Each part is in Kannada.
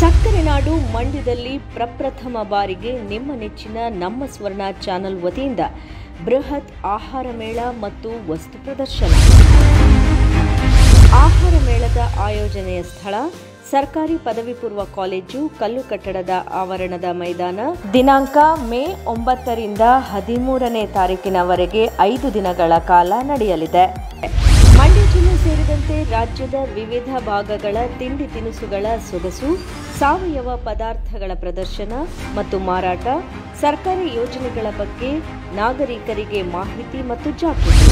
ಸಕ್ಕರೆ ನಾಡು ಮಂಡ್ಯದಲ್ಲಿ ಪ್ರಪ್ರಥಮ ಬಾರಿಗೆ ನಿಮ್ಮ ನೆಚ್ಚಿನ ನಮ್ಮ ಸ್ವರ್ಣ ಚಾನೆಲ್ ವತಿಯಿಂದ ಬೃಹತ್ ಆಹಾರ ಮೇಳ ಮತ್ತು ವಸ್ತು ಪ್ರದರ್ಶನ. ಆಹಾರ ಮೇಳದ ಆಯೋಜನೆಯ ಸ್ಥಳ, ಸರ್ಕಾರಿ ಪದವಿ ಪೂರ್ವ ಕಾಲೇಜು, ಕಲ್ಲು ಕಟ್ಟಡದ ಆವರಣದ ಮೈದಾನ. ದಿನಾಂಕ ಮೇ ಒಂಬತ್ತರಿಂದ ಹದಿಮೂರನೇ ತಾರೀಕಿನವರೆಗೆ ಐದು ದಿನಗಳ ಕಾಲ ನಡೆಯಲಿದೆ. ಸೇರಿದಂತೆ ರಾಜ್ಯದ ವಿವಿಧ ಭಾಗಗಳ ತಿಂಡಿ ತಿನಿಸುಗಳ ಸೊಗಸು, ಸಾವಯವ ಪದಾರ್ಥಗಳ ಪ್ರದರ್ಶನ ಮತ್ತು ಮಾರಾಟ, ಸರ್ಕಾರಿ ಯೋಜನೆಗಳ ಬಗ್ಗೆ ನಾಗರಿಕರಿಗೆ ಮಾಹಿತಿ ಮತ್ತು ಜಾಗೃತಿ.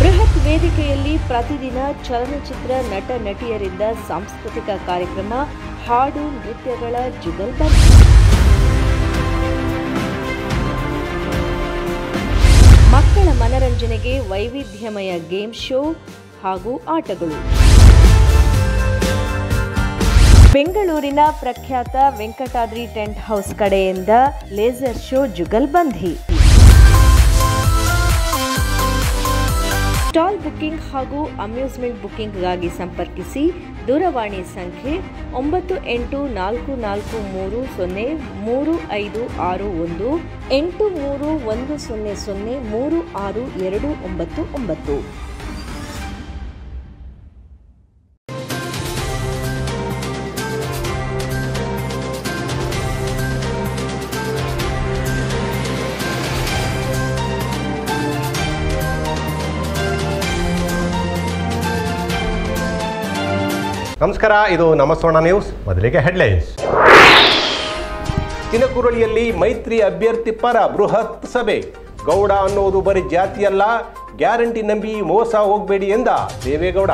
ಬೃಹತ್ ವೇದಿಕೆಯಲ್ಲಿ ಪ್ರತಿದಿನ ಚಲನಚಿತ್ರ ನಟ ನಟಿಯರಿಂದ ಸಾಂಸ್ಕೃತಿಕ ಕಾರ್ಯಕ್ರಮ, ಹಾಡು, ನೃತ್ಯಗಳ ಜುಗಲ್ಬಂದಿ ಮಕ್ಕಳ ಮನರಂಜನೆಗೆ ವೈವಿಧ್ಯಮಯ ಗೇಮ್ ಶೋ ಹಾಗೂ ಆಟಗಳು. ಬೆಂಗಳೂರಿನ ಪ್ರಖ್ಯಾತ ವೆಂಕಟಾದ್ರಿ ಟೆಂಟ್ ಹೌಸ್ ಕಡೆಯಿಂದ laser show jugalbandi. Stall booking ಹಾಗೂ ಅಮ್ಯೂಸ್ಮೆಂಟ್ ಬುಕ್ಕಿಂಗ್ಗಾಗಿ ಸಂಪರ್ಕಿಸಿ ದೂರವಾಣಿ ಸಂಖ್ಯೆ ಒಂಬತ್ತು ಎಂಟು ನಾಲ್ಕು ನಾಲ್ಕು ಮೂರು ಸೊನ್ನೆ ಮೂರು ಐದು ಆರು ಒಂದು, ಎಂಟು ಮೂರು ಒಂದು ಸೊನ್ನೆ ಸೊನ್ನೆ ಮೂರು ಆರು ಎರಡು ಒಂಬತ್ತು ಒಂಬತ್ತು. ನಮಸ್ಕಾರ, ಇದು ನಮ್ಮ ಸ್ವರ್ಣ ನ್ಯೂಸ್, ಮೊದಲಿಗೆ ಹೆಡ್ಲೈನ್ಸ್. ತಿನಕುರಳಿಯಲ್ಲಿ ಮೈತ್ರಿ ಅಭ್ಯರ್ಥಿ ಪರ ಬೃಹತ್ ಸಭೆ. ಗೌಡ ಅನ್ನೋದು ಬರೀ ಜಾತಿಯಲ್ಲ, ಗ್ಯಾರಂಟಿ ನಂಬಿ ಮೋಸ ಹೋಗಬೇಡಿ ಎಂದ ದೇವೇಗೌಡ.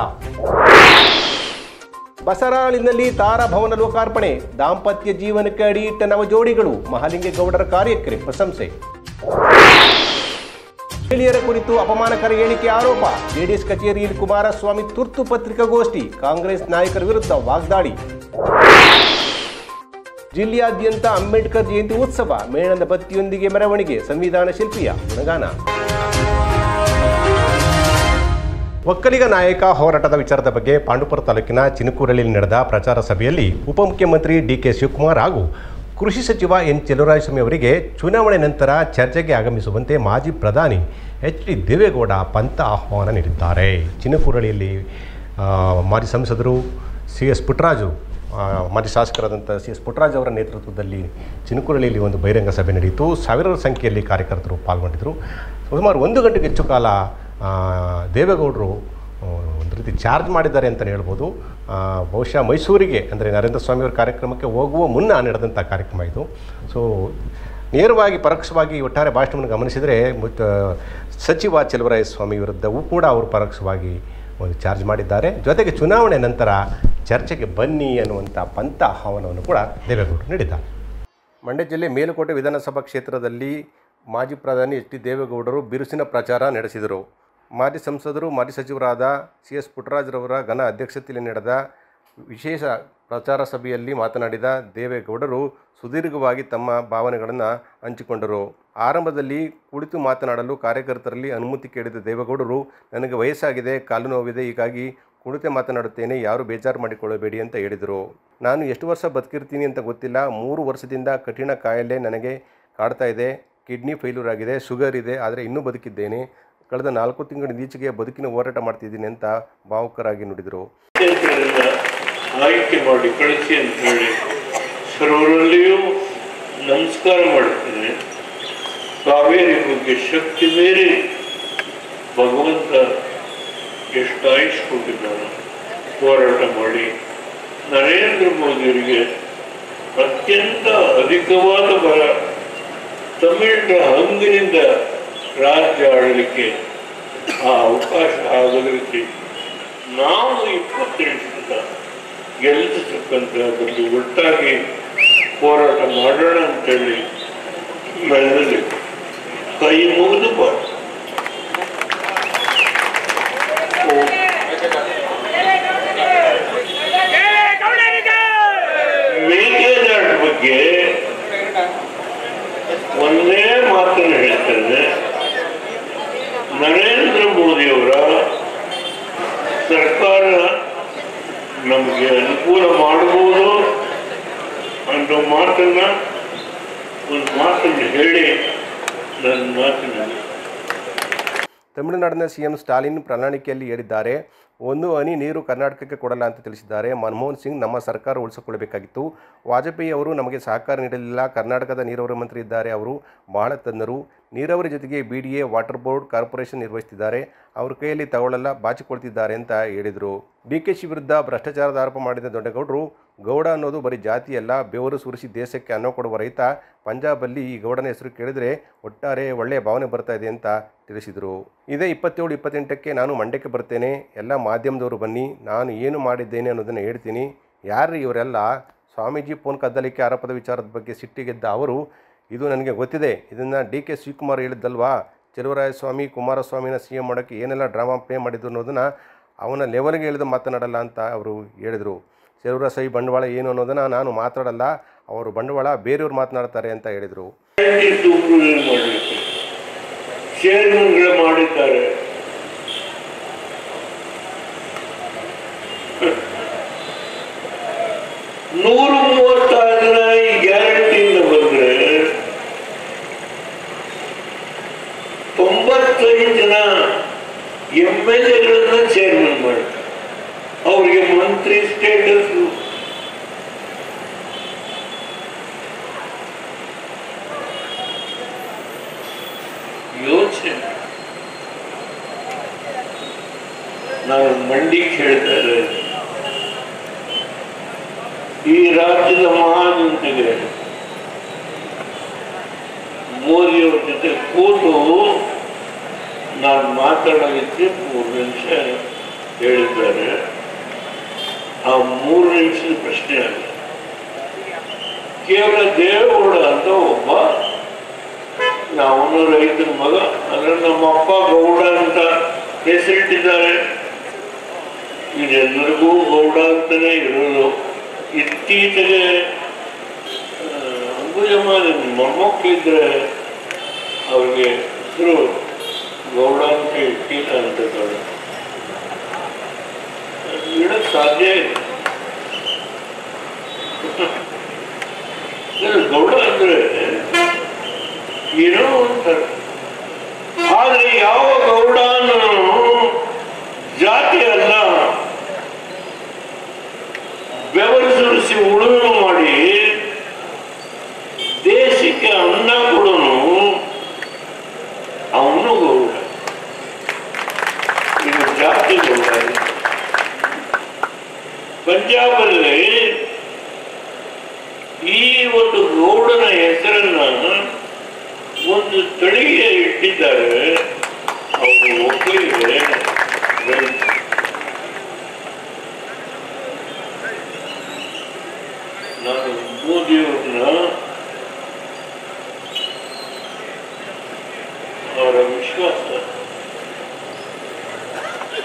ಬಸರಾಳಿನಲ್ಲಿ ತಾರಾಭವನ ಲೋಕಾರ್ಪಣೆ, ದಾಂಪತ್ಯ ಜೀವನಕ್ಕೆ ಅಡಿಯಿಟ್ಟ ನವ ಜೋಡಿಗಳು ಮಹಾಲಿಂಗೇಗೌಡರ ಕಾರ್ಯಕ್ಕೆ ಪ್ರಶಂಸೆ. ಮಹಿಳೆಯರ ಕುರಿತು ಅಪಮಾನಕರ ಹೇಳಿಕೆ ಆರೋಪ. ಜೆಡಿಎಸ್ ಕಚೇರಿಯಲ್ಲಿ ಕುಮಾರಸ್ವಾಮಿ ತುರ್ತು ಪತ್ರಿಕಾಗೋಷ್ಠಿ, ಕಾಂಗ್ರೆಸ್ ನಾಯಕರ ವಿರುದ್ಧ ವಾಗ್ದಾಳಿ. ಜಿಲ್ಲೆಯಾದ್ಯಂತ ಅಂಬೇಡ್ಕರ್ ಜಯಂತಿ ಉತ್ಸವ ಮೇಣದ ಬತ್ತಿಯೊಂದಿಗೆ ಮೆರವಣಿಗೆ, ಸಂವಿಧಾನ ಶಿಲ್ಪಿಯ ಗುಣಗಾನ. ಒಕ್ಕಲಿಗ ನಾಯಕ ಹೋರಾಟದ ವಿಚಾರದ ಬಗ್ಗೆ ಪಾಂಡುಪುರ ತಾಲೂಕಿನ ಚಿನುಕೂರಲ್ಲಿ ನಡೆದ ಪ್ರಚಾರ ಸಭೆಯಲ್ಲಿ ಉಪಮುಖ್ಯಮಂತ್ರಿ ಡಿಕೆ ಶಿವಕುಮಾರ್ ಹಾಗೂ ಕೃಷಿ ಸಚಿವ ಎನ್. ಚೆಲುವರಾಯಸ್ವಾಮಿ ಅವರಿಗೆ ಚುನಾವಣೆ ನಂತರ ಚರ್ಚೆಗೆ ಆಗಮಿಸುವಂತೆ ಮಾಜಿ ಪ್ರಧಾನಿ ಎಚ್. ಡಿ. ದೇವೇಗೌಡ ಪಂತ ಆಹ್ವಾನ ನೀಡಿದ್ದಾರೆ. ಚಿನಕುರಳಿಯಲ್ಲಿ ಮಾಜಿ ಸಂಸದರು ಸಿ. ಎಸ್. ಪುಟ್ಟರಾಜು ಮಾಜಿ ಶಾಸಕರಾದಂಥ ಸಿ. ಎಸ್. ಪುಟ್ಟರಾಜ್ ಅವರ ನೇತೃತ್ವದಲ್ಲಿ ಚಿನಕುರಳಿಯಲ್ಲಿ ಒಂದು ಬಹಿರಂಗ ಸಭೆ ನಡೆಯಿತು. ಸಾವಿರಾರು ಸಂಖ್ಯೆಯಲ್ಲಿ ಕಾರ್ಯಕರ್ತರು ಪಾಲ್ಗೊಂಡಿದ್ದರು. ಸುಮಾರು ಒಂದು ಗಂಟೆಗೆ ಹೆಚ್ಚು ಕಾಲ ದೇವೇಗೌಡರು ಒಂದು ರೀತಿ ಚಾರ್ಜ್ ಮಾಡಿದ್ದಾರೆ ಅಂತಲೇ ಹೇಳ್ಬೋದು. ಬಹುಶಃ ಮೈಸೂರಿಗೆ, ಅಂದರೆ ನರೇಂದ್ರ ಸ್ವಾಮಿಯವರ ಕಾರ್ಯಕ್ರಮಕ್ಕೆ ಹೋಗುವ ಮುನ್ನ ನಡೆದಂಥ ಕಾರ್ಯಕ್ರಮ ಇದು. ಸೊ ನೇರವಾಗಿ ಪರೋಕ್ಷವಾಗಿ ಒಟ್ಟಾರೆ ಭಾಷಣವನ್ನು ಗಮನಿಸಿದರೆ ಸಚಿವ ಚೆಲುವರಾಯ ಸ್ವಾಮಿ ವಿರುದ್ಧವೂ ಕೂಡ ಅವರು ಪರೋಕ್ಷವಾಗಿ ಒಂದು ಚಾರ್ಜ್ ಮಾಡಿದ್ದಾರೆ. ಜೊತೆಗೆ ಚುನಾವಣೆ ನಂತರ ಚರ್ಚೆಗೆ ಬನ್ನಿ ಅನ್ನುವಂಥ ಪಂಥ ಆಹ್ವಾನವನ್ನು ಕೂಡ ದೇವೇಗೌಡರು ನೀಡಿದ್ದಾರೆ. ಮಂಡ್ಯ ಜಿಲ್ಲೆ ಮೇಲುಕೋಟೆ ವಿಧಾನಸಭಾ ಕ್ಷೇತ್ರದಲ್ಲಿ ಮಾಜಿ ಪ್ರಧಾನಿ ಎಚ್ ಡಿ ದೇವೇಗೌಡರು ಬಿರುಸಿನ ಪ್ರಚಾರ ನಡೆಸಿದರು. ಮಾಜಿ ಸಂಸದರು, ಮಾಜಿ ಸಚಿವರಾದ ಸಿ ಎಸ್ ಪುಟ್ಟರಾಜ್ರವರ ಘನ ಅಧ್ಯಕ್ಷತೆಯಲ್ಲಿ ನಡೆದ ವಿಶೇಷ ಪ್ರಚಾರ ಸಭೆಯಲ್ಲಿ ಮಾತನಾಡಿದ ದೇವೇಗೌಡರು ಸುದೀರ್ಘವಾಗಿ ತಮ್ಮ ಭಾವನೆಗಳನ್ನು ಹಂಚಿಕೊಂಡರು. ಆರಂಭದಲ್ಲಿ ಕುಳಿತು ಮಾತನಾಡಲು ಕಾರ್ಯಕರ್ತರಲ್ಲಿ ಅನುಮತಿ ಕೇಳಿದ ದೇವೇಗೌಡರು, ನನಗೆ ವಯಸ್ಸಾಗಿದೆ, ಕಾಲು ನೋವಿದೆ, ಹೀಗಾಗಿ ಕುಳಿತೆ ಮಾತನಾಡುತ್ತೇನೆ, ಯಾರು ಬೇಜಾರು ಮಾಡಿಕೊಳ್ಳಬೇಡಿ ಅಂತ ಹೇಳಿದರು. ನಾನು ಎಷ್ಟು ವರ್ಷ ಬದುಕಿರ್ತೀನಿ ಅಂತ ಗೊತ್ತಿಲ್ಲ, ಮೂರು ವರ್ಷದಿಂದ ಕಠಿಣ ಕಾಯಿಲೆ ನನಗೆ ಕಾಡ್ತಾ ಇದೆ, ಕಿಡ್ನಿ ಫೇಲ್ಯೂರ್ ಆಗಿದೆ, ಶುಗರ್ ಇದೆ, ಆದರೆ ಇನ್ನೂ ಬದುಕಿದ್ದೇನೆ. ಕಳೆದ ನಾಲ್ಕು ತಿಂಗಳಿಂದ ಈಚೆಗೆ ಬದುಕಿನ ಹೋರಾಟ ಮಾಡ್ತಿದ್ದೀನಿ ಅಂತ ಭಾವುಕರಾಗಿ ನುಡಿದರು. ಆಯ್ಕೆ ಮಾಡಿ ಕಳಿಸಿ ಅಂತ ಹೇಳಿ ಸರ್ವರಲ್ಲಿಯೂ ನಮಸ್ಕಾರ ಮಾಡುತ್ತೇನೆ. ಕಾವೇರಿ ಬಗ್ಗೆ ಶಕ್ತಿ ಮೀರಿ ಭಗವಂತ ಎಷ್ಟು ಆಯುಷ್ ಕೊಟ್ಟಿದ್ದಾನೆ ಹೋರಾಟ ಮಾಡಿ ನರೇಂದ್ರ ಮೋದಿಯವರಿಗೆ ಅತ್ಯಂತ ಅಧಿಕವಾದ ಬಲ ತಮಿಳಿನ ಹಂಗಿನಿಂದ ರಾಜ್ಯ ಆಡಲಿಕ್ಕೆ ಆ ಅವಕಾಶ ಆಗಲಿಕ್ಕೆ ನಾವು ಇಪ್ಪತ್ತೆಂಟರಿಂದ ಗೆಲ್ಲಿಸತಕ್ಕಂಥದ್ರಲ್ಲಿ ಒಟ್ಟಾಗಿ ಹೋರಾಟ ಮಾಡೋಣ ಅಂತೇಳಿ ನನ್ನಲ್ಲಿ ಕೈ ಮುಗಿದು ಬಾ ಮೇಕೆದಾಟು ಬಗ್ಗೆ ಒಂದೇ ಮಾತನ್ನು ಮೋದಿಯವರ ಸರ್ಕಾರ ನಮಗೆ ಅನುಕೂಲ ಮಾಡಬಹುದು ಅನ್ನೋ ಮಾತನ್ನ ಒಂದು ಮಾತನ್ನು ಹೇಳಿ ನನ್ನ ಮಾತಿನಲ್ಲಿ. ತಮಿಳುನಾಡಿನ ಸಿಎಂ ಸ್ಟಾಲಿನ್ ಪ್ರಣಾಳಿಕೆಯಲ್ಲಿ ಹೇಳಿದ್ದಾರೆ ಒಂದು ಹನಿ ನೀರು ಕರ್ನಾಟಕಕ್ಕೆ ಕೊಡಲ್ಲ ಅಂತ ತಿಳಿಸಿದ್ದಾರೆ. ಮನಮೋಹನ್ ಸಿಂಗ್ ನಮ್ಮ ಸರ್ಕಾರ ಉಳಿಸಿಕೊಳ್ಳಬೇಕಾಗಿತ್ತು. ವಾಜಪೇಯಿ ಅವರು ನಮಗೆ ಸಹಕಾರ ನೀಡಲಿಲ್ಲ. ಕರ್ನಾಟಕದ ನೀರಾವರಿ ಮಂತ್ರಿ ಇದ್ದಾರೆ. ಅವರು ಬಹಳ ತಜ್ಞರು. ನೀರಾವರಿ ಜೊತೆಗೆ B D A water board corporation ನಿರ್ವಹಿಸುತ್ತಿದ್ದಾರೆ. ಅವ್ರ ಕೈಯಲ್ಲಿ ತಗೊಳ್ಳಲ್ಲ, ಬಾಚಿಕೊಳ್ತಿದ್ದಾರೆ ಅಂತ ಹೇಳಿದರು. ಡಿ ಕೆ ಶಿ ವಿರುದ್ಧ ಭ್ರಷ್ಟಾಚಾರದ ಆರೋಪ ಮಾಡಿದ ದೊಡ್ಡಗೌಡರು, ಗೌಡ ಅನ್ನೋದು ಬರೀ ಜಾತಿಯಲ್ಲ ಬೆವರು ಸುರಿಸಿ ದೇಶಕ್ಕೆ ಅನ್ನ ಕೊಡುವ ರೈತ. ಪಂಜಾಬಲ್ಲಿ ಈ ಗೌಡನ ಹೆಸರು ಕೇಳಿದರೆ ಒಟ್ಟಾರೆ ಒಳ್ಳೆಯ ಭಾವನೆ ಬರ್ತಾ ಇದೆ ಅಂತ ತಿಳಿಸಿದರು. ಇದೇ ಇಪ್ಪತ್ತೇಳು ಇಪ್ಪತ್ತೆಂಟಕ್ಕೆ ನಾನು ಮಂಡ್ಯಕ್ಕೆ ಬರ್ತೇನೆ. ಎಲ್ಲ ಮಾಧ್ಯಮದವರು ಬನ್ನಿ, ನಾನು ಏನು ಮಾಡಿದ್ದೇನೆ ಅನ್ನೋದನ್ನು ಹೇಳ್ತೀನಿ. ಯಾರು ಇವರೆಲ್ಲ? ಸ್ವಾಮೀಜಿ ಫೋನ್ ಕದ್ದಲಿಕ್ಕೆ ಆರೋಪದ ವಿಚಾರದ ಬಗ್ಗೆ ಸಿಟ್ಟಿಗೆದ್ದ ಅವರು, ಇದು ನನಗೆ ಗೊತ್ತಿದೆ. ಇದನ್ನು ಡಿ ಕೆ ಶಿವಕುಮಾರ್ ಹೇಳಿದ್ದಲ್ವಾ? ಸ್ವಾಮಿ ಕುಮಾರಸ್ವಾಮಿನ ಸಿ ಎಂ ಮಾಡೋಕ್ಕೆ ಏನೆಲ್ಲ ಡ್ರಾಮಾ ಪ್ಲೇ ಮಾಡಿದ್ರು ಅನ್ನೋದನ್ನು ಅವನ ಲೆವೆಲ್ಗೆ ಇಳಿದು ಮಾತನಾಡಲ್ಲ ಅಂತ ಅವರು ಹೇಳಿದರು. ಸೈ ಬಂಡವಾಳ ಏನು ಅನ್ನೋದನ್ನು ನಾನು ಮಾತಾಡಲ್ಲ, ಅವರು ಬಂಡವಾಳ ಬೇರೆಯವ್ರು ಮಾತನಾಡ್ತಾರೆ ಅಂತ ಹೇಳಿದರು ಸೂಪರ್ವೈಸರ್ ಮಾಡಬೇಕು ಚೇರ್ಮನ್ಗಳು ಮಾಡಿದ್ದಾರೆ ನೂರ ಮೂವತ್ತಾರು ಜನ ಈ ಗ್ಯಾರಂಟಿಯಿಂದ ಬಂದ್ರೆ ತೊಂಬತ್ತೈದು ಜನ ಎಂ ಎಲ್ ಎಗಳನ್ನ ಚೇರ್ಮನ್ ಮಾಡ್ತಾರೆ ಅವರಿಗೆ ಮಂತ್ರಿ ಸ್ಟೇಟಸ್ ಯೋಚನೆ ಮಾಡಿ. ನಾನು ಮಂಡಿ ಹೇಳ್ತಾ ಇರೋದು ಈ ರಾಜ್ಯದ ಮಹಾಜನತೆಗೆ ಮೋದಿಯವ್ರ ಜೊತೆ ಕೂತು ನಾನು ಮಾತಾಡೋದಕ್ಕೆ ಮೂರು ನಿಮಿಷ ಹೇಳಿದ್ದಾರೆ ಆ ಮೂರು ನಿಮಿಷದ ಪ್ರಶ್ನೆ ಅಲ್ಲ ಕೇವಲ ದೇವೇಗೌಡ ಅಂತ ಒಬ್ಬ ನಾವು ರೈತರ ಮಗ ಅಂದ್ರೆ ನಮ್ಮ ಅಪ್ಪ ಗೌಡ ಅಂತ ಹೆಸರಿಟ್ಟಿದ್ದಾರೆ ಇದೆಲ್ಲರಿಗೂ ಗೌಡ ಅಂತಾನೆ ಇರೋದು. ಇತ್ತೀಚೆಗೆ ನಿಮ್ಮ ಮೊಮ್ಮಕ್ಕಳಿದ್ರೆ ಅವ್ರಿಗೆ ಹೆಸರು ಗೌಡ ಅಂತ ಇಟ್ಟಿಲ್ಲ ಅಂತ ಕಾರಣ ಇಡಕ್ ಸಾಧ್ಯ ಇಲ್ಲ. ಗೌಡ ಅಂದ್ರೆ ಏನೋ ಅಂತಾರೆ ಆದ್ರೆ ಯಾವ ಗೌಡ ಜಾತಿ ಅಲ್ಲ ಬೆವರು ಸುರಿಸಿ ಉಳುಮೆ ಮಾಡಿ ದೇಶಕ್ಕೆ ಅನ್ನ ಕೊಡೋನು ಅವನು ಗೌಡ ಇದು ಜಾತಿ ಗೌಡ ಪಂಜಾಬಲ್ಲಿ ಈ ಒಂದು ಗೌಡನ ಹೆಸರನ್ನ ಒಂದು ತಳಿಗೆ ಇಟ್ಟಿದ್ದಾರೆ. ಅವರು ಒಬ್ಬರಿಗೆ ನಾನು ಮೋದಿಯವ್ರನ್ನ ಅವರ ವಿಶ್ವಾಸ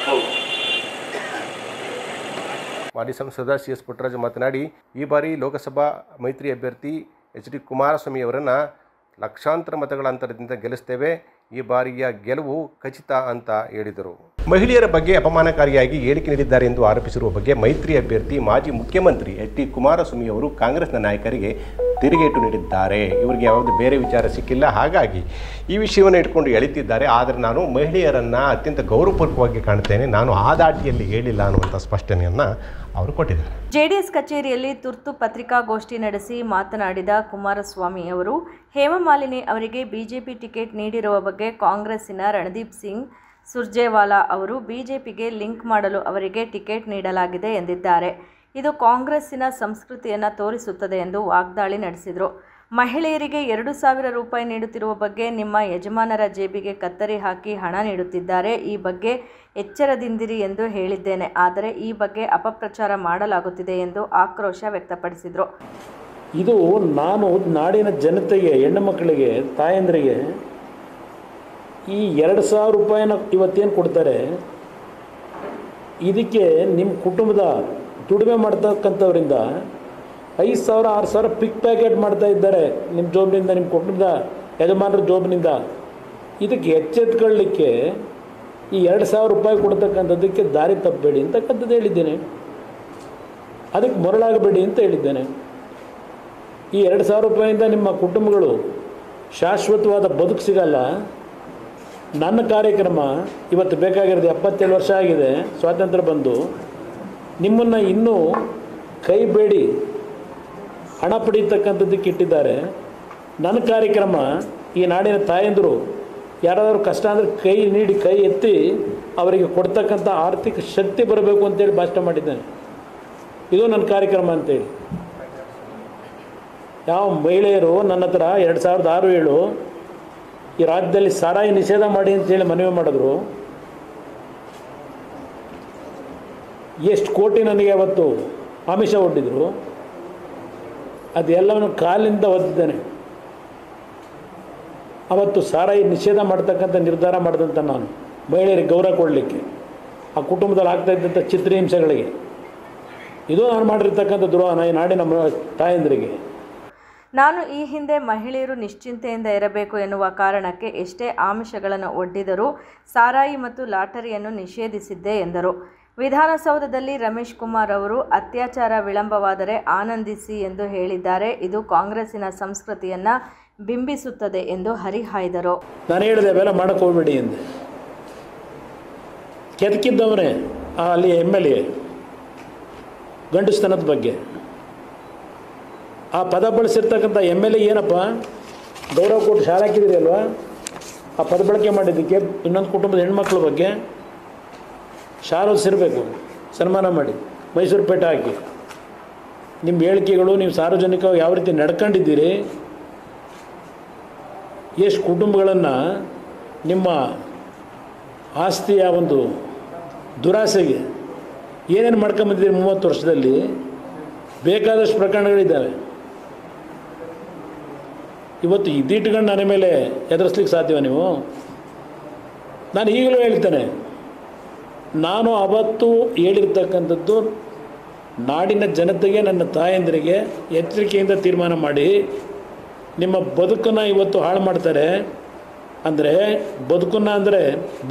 ಹೌದು ಮಾಜಿ ಸಂಸದ ಸಿ ಎಸ್ ಪುಟ್ಟರಾಜು ಮಾತನಾಡಿ, ಈ ಬಾರಿ ಲೋಕಸಭಾ ಮೈತ್ರಿ ಅಭ್ಯರ್ಥಿ ಎಚ್ ಡಿ ಕುಮಾರಸ್ವಾಮಿ ಅವರನ್ನು ಲಕ್ಷಾಂತರ ಮತಗಳ ಅಂತರದಿಂದ ಗೆಲ್ಲಿಸ್ತೇವೆ, ಈ ಬಾರಿಯ ಗೆಲುವು ಖಚಿತ ಅಂತ ಹೇಳಿದರು. ಮಹಿಳೆಯರ ಬಗ್ಗೆ ಅಪಮಾನಕಾರಿಯಾಗಿ ಹೇಳಿಕೆ ನೀಡಿದ್ದಾರೆ ಎಂದು ಆರೋಪಿಸಿರುವ ಬಗ್ಗೆ ಮೈತ್ರಿ ಅಭ್ಯರ್ಥಿ ಮಾಜಿ ಮುಖ್ಯಮಂತ್ರಿ ಎಚ್ ಡಿ ಕುಮಾರಸ್ವಾಮಿ ಅವರು ಕಾಂಗ್ರೆಸ್ನ ನಾಯಕರಿಗೆ ತಿರುಗೇಟು ನೀಡಿದ್ದಾರೆ. ಇವರಿಗೆ ಯಾವುದು ಬೇರೆ ವಿಚಾರ ಸಿಕ್ಕಿಲ್ಲ. ಹಾಗಾಗಿ ಈ ವಿಷಯವನ್ನು ಇಟ್ಕೊಂಡು ಎಳಿತಿದ್ದಾರೆ. ಆದರೆ ನಾನು ಮಹಿಳೆಯರನ್ನು ಅತ್ಯಂತ ಗೌರವಪೂರ್ವಕವಾಗಿ ಕಾಣ್ತೇನೆ ನಾನು ಆ ದಾಟಿಯಲ್ಲಿ ಹೇಳಿಲ್ಲ ಅನ್ನುವಂಥ ಸ್ಪಷ್ಟನೆಯನ್ನು ಅವರು ಕೊಟ್ಟಿದ್ದಾರೆ. ಜೆಡಿಎಸ್ ಕಚೇರಿಯಲ್ಲಿ ತುರ್ತು ಪತ್ರಿಕಾಗೋಷ್ಠಿ ನಡೆಸಿ ಮಾತನಾಡಿದ ಕುಮಾರಸ್ವಾಮಿ ಅವರು, ಹೇಮಮಾಲಿನಿ ಅವರಿಗೆ ಬಿಜೆಪಿ ಟಿಕೆಟ್ ನೀಡಿರುವ ಬಗ್ಗೆ ಕಾಂಗ್ರೆಸ್ಸಿನ ರಣದೀಪ್ ಸಿಂಗ್ ಸುರ್ಜೇವಾಲಾ ಅವರು ಬಿಜೆಪಿಗೆ ಲಿಂಕ್ ಮಾಡಲು ಅವರಿಗೆ ಟಿಕೆಟ್ ನೀಡಲಾಗಿದೆ ಎಂದಿದ್ದಾರೆ. ಇದು ಕಾಂಗ್ರೆಸ್ಸಿನ ಸಂಸ್ಕೃತಿಯನ್ನು ತೋರಿಸುತ್ತದೆ ಎಂದು ವಾಗ್ದಾಳಿ ನಡೆಸಿದರು. ಮಹಿಳೆಯರಿಗೆ ಎರಡು ಸಾವಿರ ರೂಪಾಯಿ ನೀಡುತ್ತಿರುವ ಬಗ್ಗೆ ನಿಮ್ಮ ಯಜಮಾನರ ಜೇಬಿಗೆ ಕತ್ತರಿ ಹಾಕಿ ಹಣ ನೀಡುತ್ತಿದ್ದಾರೆ. ಈ ಬಗ್ಗೆ ಎಚ್ಚರದಿಂದಿರಿ ಎಂದು ಹೇಳಿದ್ದೇನೆ. ಆದರೆ ಈ ಬಗ್ಗೆ ಅಪಪ್ರಚಾರ ಮಾಡಲಾಗುತ್ತಿದೆ ಎಂದು ಆಕ್ರೋಶ ವ್ಯಕ್ತಪಡಿಸಿದರು. ಇದು ನಾನು ನಾಡಿನ ಜನತೆಗೆ, ಹೆಣ್ಣು ಮಕ್ಕಳಿಗೆ, ತಾಯಂದ್ರಿಗೆ ಈ ಎರಡು ಸಾವಿರ ರೂಪಾಯಿನ ಇವತ್ತೇನು ಕೊಡ್ತಾರೆ? ಇದಕ್ಕೆ ನಿಮ್ಮ ಕುಟುಂಬದ ದುಡಿಮೆ ಮಾಡ್ತಕ್ಕಂಥವ್ರಿಂದ ಐದು ಸಾವಿರ, ಆರು ಸಾವಿರ ಪಿಕ್ ಪ್ಯಾಕೆಟ್ ಮಾಡ್ತಾ ಇದ್ದಾರೆ. ನಿಮ್ಮ ಜೋಬ್ನಿಂದ ನಿಮ್ಮ ಕುಟುಂಬದ ಯಜಮಾನರ ಜೋಬ್ನಿಂದ. ಇದಕ್ಕೆ ಎಚ್ಚೆತ್ಕೊಳ್ಳಿಕ್ಕೆ ಈ ಎರಡು ಸಾವಿರ ರೂಪಾಯಿ ಕೊಡ್ತಕ್ಕಂಥದ್ದಕ್ಕೆ ದಾರಿ ತಪ್ಪಬೇಡಿ ಅಂತಕ್ಕಂಥದ್ದು ಹೇಳಿದ್ದೇನೆ. ಅದಕ್ಕೆ ಮರಳಾಗಬೇಡಿ ಅಂತ ಹೇಳಿದ್ದೇನೆ. ಈ ಎರಡು ಸಾವಿರ ರೂಪಾಯಿಯಿಂದ ನಿಮ್ಮ ಕುಟುಂಬಗಳು ಶಾಶ್ವತವಾದ ಬದುಕು ಸಿಗಲ್ಲ. ನನ್ನ ಕಾರ್ಯಕ್ರಮ ಇವತ್ತು ಬೇಕಾಗಿರೋದು ಎಪ್ಪತ್ತೇಳು ವರ್ಷ ಆಗಿದೆ. ಸ್ವಾತಂತ್ರ್ಯ ಬಂದು ನಿಮ್ಮನ್ನು ಇನ್ನೂ ಕೈ ಬೇಡಿ. ಹಣ ಪಡೀತಕ್ಕಂಥದ್ದಕ್ಕೆ ಇಟ್ಟಿದ್ದಾರೆ. ನನ್ನ ಕಾರ್ಯಕ್ರಮ, ಈ ನಾಡಿನ ತಾಯಂದರು, ಯಾರಾದರೂ ಕಷ್ಟ ಅಂದರೆ ಕೈ ನೀಡಿ, ಕೈ ಎತ್ತಿ ಅವರಿಗೆ ಕೊಡ್ತಕ್ಕಂಥ ಆರ್ಥಿಕ ಶಕ್ತಿ ಬರಬೇಕು ಅಂತೇಳಿ ಭಾಷಣ ಮಾಡಿದ್ದೇನೆ. ಇದು ನನ್ನ ಕಾರ್ಯಕ್ರಮ ಅಂತೇಳಿ. ಯಾವ ಮಹಿಳೆಯರು ನನ್ನ ಹತ್ರ ಎರಡು ಸಾವಿರದ ಆರು, ಏಳು ಈ ರಾಜ್ಯದಲ್ಲಿ ಸಾರಾಯಿ ನಿಷೇಧ ಮಾಡಿ ಅಂತೇಳಿ ಮನವಿ ಮಾಡಿದ್ರು. ಎಷ್ಟು ಕೋಟಿ ನನಗೆ ಅವತ್ತು ಆಮಿಷ ಒಡ್ಡಿದ್ರು. ಅದೆಲ್ಲವನ್ನು ಕಾಲಿಂದ ಒದ್ದಿದ್ದೇನೆ. ಅವತ್ತು ಸಾರಾಯಿ ನಿಷೇಧ ಮಾಡ್ತಕ್ಕಂಥ ನಿರ್ಧಾರ ಮಾಡಿದಂಥ ನಾನು, ಮಹಿಳೆಯರಿಗೆ ಗೌರವ ಕೊಡಲಿಕ್ಕೆ, ಆ ಕುಟುಂಬದಲ್ಲಿ ಆಗ್ತಾ ಇದ್ದಂಥ ಚಿತ್ರಹಿಂಸೆಗಳಿಗೆ. ಇದು ನಾನು ಮಾಡಿರ್ತಕ್ಕಂಥ ದ್ರೋಹ ಈ ನಾಡಿನ ತಾಯಂದಿರಿಗೆ. ನಾನು ಈ ಹಿಂದೆ ಮಹಿಳೆಯರು ನಿಶ್ಚಿಂತೆಯಿಂದ ಇರಬೇಕು ಎನ್ನುವ ಕಾರಣಕ್ಕೆ ಎಷ್ಟೇ ಆಮಿಷಗಳನ್ನು ಒಡ್ಡಿದರೂ ಸಾರಾಯಿ ಮತ್ತು ಲಾಟರಿಯನ್ನು ನಿಷೇಧಿಸಿದ್ದೆ ಎಂದರು. ವಿಧಾನಸೌಧದಲ್ಲಿ ರಮೇಶ್ ಕುಮಾರ್ ಅವರು, ಅತ್ಯಾಚಾರ ವಿಳಂಬವಾದರೆ ಆನಂದಿಸಿ ಎಂದು ಹೇಳಿದ್ದಾರೆ. ಇದು ಕಾಂಗ್ರೆಸ್ಸಿನ ಸಂಸ್ಕೃತಿಯನ್ನು ಬಿಂಬಿಸುತ್ತದೆ ಎಂದು ಹರಿಹಾಯ್ದರು. ನಾನು ಹೇಳಿದೆ, ಅವೆಲ್ಲ ಮಾಡಕ್ಕೆ ಹೋಗ್ಬೇಡಿ ಎಂದು. ಕೆದಕಿದ್ದವನೇ ಅಲ್ಲಿ ಎಂ ಎಲ್ ಎ ಗಂಡಸ್ತನದ ಬಗ್ಗೆ. ಆ ಪದ ಬಳಸಿರ್ತಕ್ಕಂಥ ಎಂ ಎಲ್ ಎ ಏನಪ್ಪ? ಗೌರವ ಕೊಟ್ಟು ಶಾಲೆ ಹಾಕಿದಿರಿ ಅಲ್ವಾ? ಆ ಪದ ಬಳಕೆ ಮಾಡಿದ್ದಕ್ಕೆ ಇನ್ನೊಂದು ಕುಟುಂಬದ ಹೆಣ್ಮಕ್ಳ ಬಗ್ಗೆ ಶಾರೋದಿಸಿರ್ಬೇಕು ಸನ್ಮಾನ ಮಾಡಿ. ಮೈಸೂರು ಪೇಟೆ ಹಾಕಿ. ನಿಮ್ಮ ಹೇಳಿಕೆಗಳು, ನೀವು ಸಾರ್ವಜನಿಕವಾಗಿ ಯಾವ ರೀತಿ ನಡ್ಕೊಂಡಿದ್ದೀರಿ, ಎಷ್ಟು ಕುಟುಂಬಗಳನ್ನು ನಿಮ್ಮ ಆಸ್ತಿಯ ಒಂದು ದುರಾಸೆಗೆ ಏನೇನು ಮಾಡ್ಕೊಂಬಂದಿದ್ದೀರಿ ಮೂವತ್ತು ವರ್ಷದಲ್ಲಿ, ಬೇಕಾದಷ್ಟು ಪ್ರಕರಣಗಳಿದ್ದಾವೆ. ಇವತ್ತು ಇದಿಟ್ಕೊಂಡು ನನ್ನ ಮೇಲೆ ಎದುರಿಸ್ಲಿಕ್ಕೆ ಸಾಧ್ಯವ ನೀವು? ನಾನು ಈಗಲೂ ಹೇಳ್ತೇನೆ ನಾನು ಅವತ್ತು ಹೇಳಿರ್ತಕ್ಕಂಥದ್ದು, ನಾಡಿನ ಜನತೆಗೆ, ನನ್ನ ತಾಯಂದಿರಿಗೆ ಎಚ್ಚರಿಕೆಯಿಂದ ತೀರ್ಮಾನ ಮಾಡಿ, ನಿಮ್ಮ ಬದುಕನ್ನು ಇವತ್ತು ಹಾಳು ಮಾಡ್ತಾರೆ. ಅಂದರೆ, ಬದುಕನ್ನು ಅಂದರೆ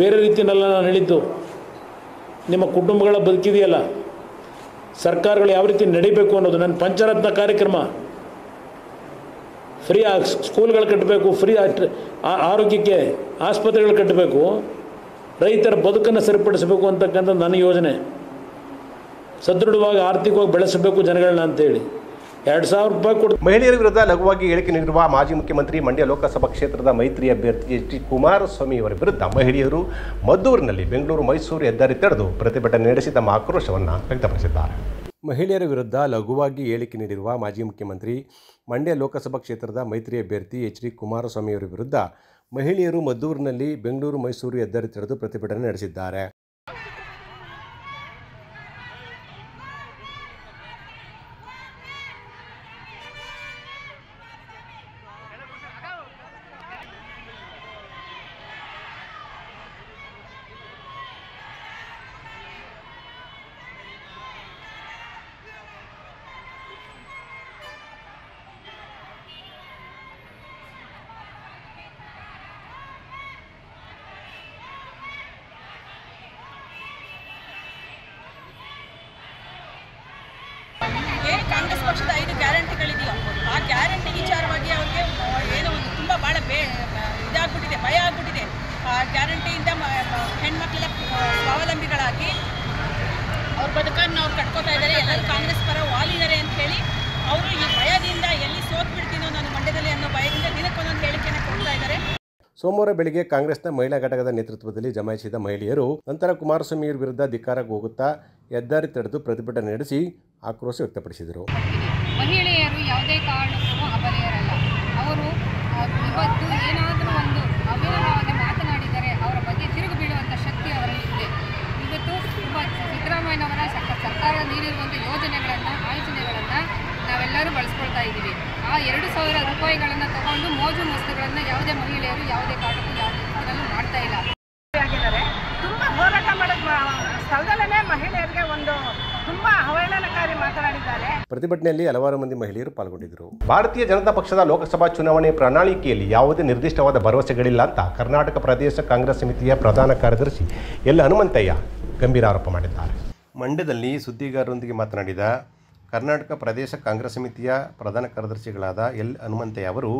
ಬೇರೆ ರೀತಿಯಲ್ಲ ನಾನು ಹೇಳಿದ್ದು. ನಿಮ್ಮ ಕುಟುಂಬಗಳ ಬದುಕಿದೆಯಲ್ಲ, ಸರ್ಕಾರಗಳು ಯಾವ ರೀತಿ ನಡಿಬೇಕು ಅನ್ನೋದು, ನನ್ನ ಪಂಚರತ್ನ ಕಾರ್ಯಕ್ರಮ. ಫ್ರೀ ಸ್ಕೂಲ್ಗಳು ಕಟ್ಟಬೇಕು, ಫ್ರೀ ಆರೋಗ್ಯಕ್ಕೆ ಆಸ್ಪತ್ರೆಗಳು ಕಟ್ಟಬೇಕು. ರೈತರ ಬದುಕನ್ನು ಸರಿಪಡಿಸಬೇಕು ಅಂತಕ್ಕಂಥ ನನ್ನ ಯೋಜನೆ. ಸದೃಢವಾಗಿ ಆರ್ಥಿಕವಾಗಿ ಬೆಳೆಸಬೇಕು ಜನಗಳನ್ನ ಅಂತೇಳಿ. ಎರಡು ಸಾವಿರ ರೂಪಾಯಿ ಕೊಡ್ತಾರೆ ಮಹಿಳೆಯರ ವಿರುದ್ಧ ಲಘುವಾಗಿ ಹೇಳಿಕೆ ನೀಡಿರುವ ಮಾಜಿ ಮುಖ್ಯಮಂತ್ರಿ ಮಂಡ್ಯ ಲೋಕಸಭಾ ಕ್ಷೇತ್ರದ ಮೈತ್ರಿ ಅಭ್ಯರ್ಥಿ ಎಚ್ ಡಿ ಕುಮಾರಸ್ವಾಮಿ ಅವರ ವಿರುದ್ಧ ಮಹಿಳೆಯರು ಮದ್ದೂರಿನಲ್ಲಿ ಬೆಂಗಳೂರು ಮೈಸೂರು ಹೆದ್ದಾರಿ ತಡೆದು ಪ್ರತಿಭಟನೆ ನಡೆಸಿ ತಮ್ಮ ಆಕ್ರೋಶವನ್ನು ವ್ಯಕ್ತಪಡಿಸಿದ್ದಾರೆ. ಮಹಿಳೆಯರ ವಿರುದ್ಧ ಲಘುವಾಗಿ ಹೇಳಿಕೆ ನೀಡಿರುವ ಮಾಜಿ ಮುಖ್ಯಮಂತ್ರಿ ಮಂಡ್ಯ ಲೋಕಸಭಾ ಕ್ಷೇತ್ರದ ಮೈತ್ರಿ ಅಭ್ಯರ್ಥಿ ಎಚ್ ಡಿ ಕುಮಾರಸ್ವಾಮಿ ಅವರ ವಿರುದ್ಧ ಮಹಿಳೆಯರು ಮದ್ದೂರಿನಲ್ಲಿ ಬೆಂಗಳೂರು ಮೈಸೂರು ಹೆದ್ದಾರಿ ತೆರೆದು ಪ್ರತಿಭಟನೆ ನಡೆಸಿದ್ದಾರೆ. ಪಕ್ಷದ ಐದು ಗ್ಯಾರಂಟಿಗಳಿದೆಯೋ, ಆ ಗ್ಯಾರಂಟಿ ವಿಚಾರವಾಗಿ ಅವ್ರಿಗೆ ಏನೋ ಒಂದು ತುಂಬ ಭಾಳ ಬೇ ಇದಾಗ್ಬಿಟ್ಟಿದೆ, ಭಯ ಆಗ್ಬಿಟ್ಟಿದೆ. ಆ ಗ್ಯಾರಂಟಿಯಿಂದ ಹೆಣ್ಮಕ್ಳೆಲ್ಲ ಸ್ವಾವಲಂಬಿಗಳಾಗಿ ಅವ್ರ ಬದುಕನ್ನು ಅವ್ರು ಕಟ್ಕೋತಾ ಇದ್ದಾರೆ. ಎಲ್ಲರೂ ಕಾಂಗ್ರೆಸ್ ಪರ ವಾಲಿದ್ದಾರೆ ಅಂತ ಹೇಳಿ ಅವರು ಈ ಭಯದಿಂದ ಎಲ್ಲಿ ಸೋತ್ ಬಿಡ್ತೀನೋ ನಾನು ಮಂಡ್ಯದಲ್ಲಿ ಅನ್ನೋ ಭಯದಿಂದ ದಿನಕ್ಕೊಂದೊಂದು ಹೇಳಿಕೆಯನ್ನು ಕೊಡ್ತಾ ಇದ್ದಾರೆ. ಸೋಮವಾರ ಬೆಳಿಗ್ಗೆ ಕಾಂಗ್ರೆಸ್ನ ಮಹಿಳಾ ಘಟಕದ ನೇತೃತ್ವದಲ್ಲಿ ಜಮಾಯಿಸಿದ ಮಹಿಳೆಯರು ನಂತರ ಕುಮಾರಸ್ವಾಮಿ ವಿರುದ್ಧ ಧಿಕ್ಕಾರಕ್ಕೆ ಹೋಗುತ್ತಾ ಹೆದ್ದಾರಿ ತಡೆದು ಪ್ರತಿಭಟನೆ ನಡೆಸಿ ಆಕ್ರೋಶ ವ್ಯಕ್ತಪಡಿಸಿದರು. ಮಹಿಳೆಯರು ಯಾವುದೇ ಕಾರಣಕ್ಕೂ ಅಬಲೆಯರಲ್ಲ. ಅವರು ಇವತ್ತು ಏನಾದರೂ ಒಂದು ಅವಿರವಾಗಿ ಮಾತನಾಡಿದರೆ ಅವರ ಬಗ್ಗೆ ತಿರುಗಿ ಬೀಳುವಂಥ ಶಕ್ತಿ ಅವರಲ್ಲಿದೆ ಇವತ್ತು ತುಂಬ ಸಿದ್ದರಾಮಯ್ಯನವರ ಸರ್ಕಾರ ನೀಡಿರುವಂಥ ಯೋಜನೆಗಳನ್ನು, ಆಯೋಜನೆಗಳನ್ನು ನಾವೆಲ್ಲರೂ ಬಳಸ್ಕೊಳ್ತಾ ಇದ್ದೀವಿ. ಆ ಎರಡು ಸಾವಿರ ರೂಪಾಯಿಗಳನ್ನು ತಗೊಂಡು ಮೋಜು ಮಸ್ತುಗಳನ್ನು ಯಾವುದೇ ಮಹಿಳೆಯರು ಯಾವುದೇ ಕಾರಣಕ್ಕೂ ಯಾವುದೇ ಮಾಡ್ತಾ ಇಲ್ಲ ಆಗಿದ್ದಾರೆ ತುಂಬ ಹೋರಾಟ ಮಾಡೋ ಸ್ಥಳದಲ್ಲೇ ಮಹಿಳೆಯರಿಗೆ ಒಂದು ತುಂಬ ಅವಹೇಳನಕಾರಿ ಮಾತನಾಡಿದ್ದಾರೆ ಪ್ರತಿಭಟನೆಯಲ್ಲಿ ಹಲವಾರು ಮಂದಿ ಮಹಿಳೆಯರು ಪಾಲ್ಗೊಂಡಿದ್ದರು. ಭಾರತೀಯ ಜನತಾ ಪಕ್ಷದ ಲೋಕಸಭಾ ಚುನಾವಣೆ ಪ್ರಣಾಳಿಕೆಯಲ್ಲಿ ಯಾವುದೇ ನಿರ್ದಿಷ್ಟವಾದ ಭರವಸೆಗಳಿಲ್ಲ ಅಂತ ಕರ್ನಾಟಕ ಪ್ರದೇಶ ಕಾಂಗ್ರೆಸ್ ಸಮಿತಿಯ ಪ್ರಧಾನ ಕಾರ್ಯದರ್ಶಿ ಎಲ್ ಹನುಮಂತಯ್ಯ ಗಂಭೀರ ಆರೋಪ ಮಾಡಿದ್ದಾರೆ. ಮಂಡ್ಯದಲ್ಲಿ ಸುದ್ದಿಗಾರರೊಂದಿಗೆ ಮಾತನಾಡಿದ ಕರ್ನಾಟಕ ಪ್ರದೇಶ ಕಾಂಗ್ರೆಸ್ ಸಮಿತಿಯ ಪ್ರಧಾನ ಕಾರ್ಯದರ್ಶಿಗಳಾದ ಎಲ್ ಹನುಮಂತಯ್ಯ ಅವರು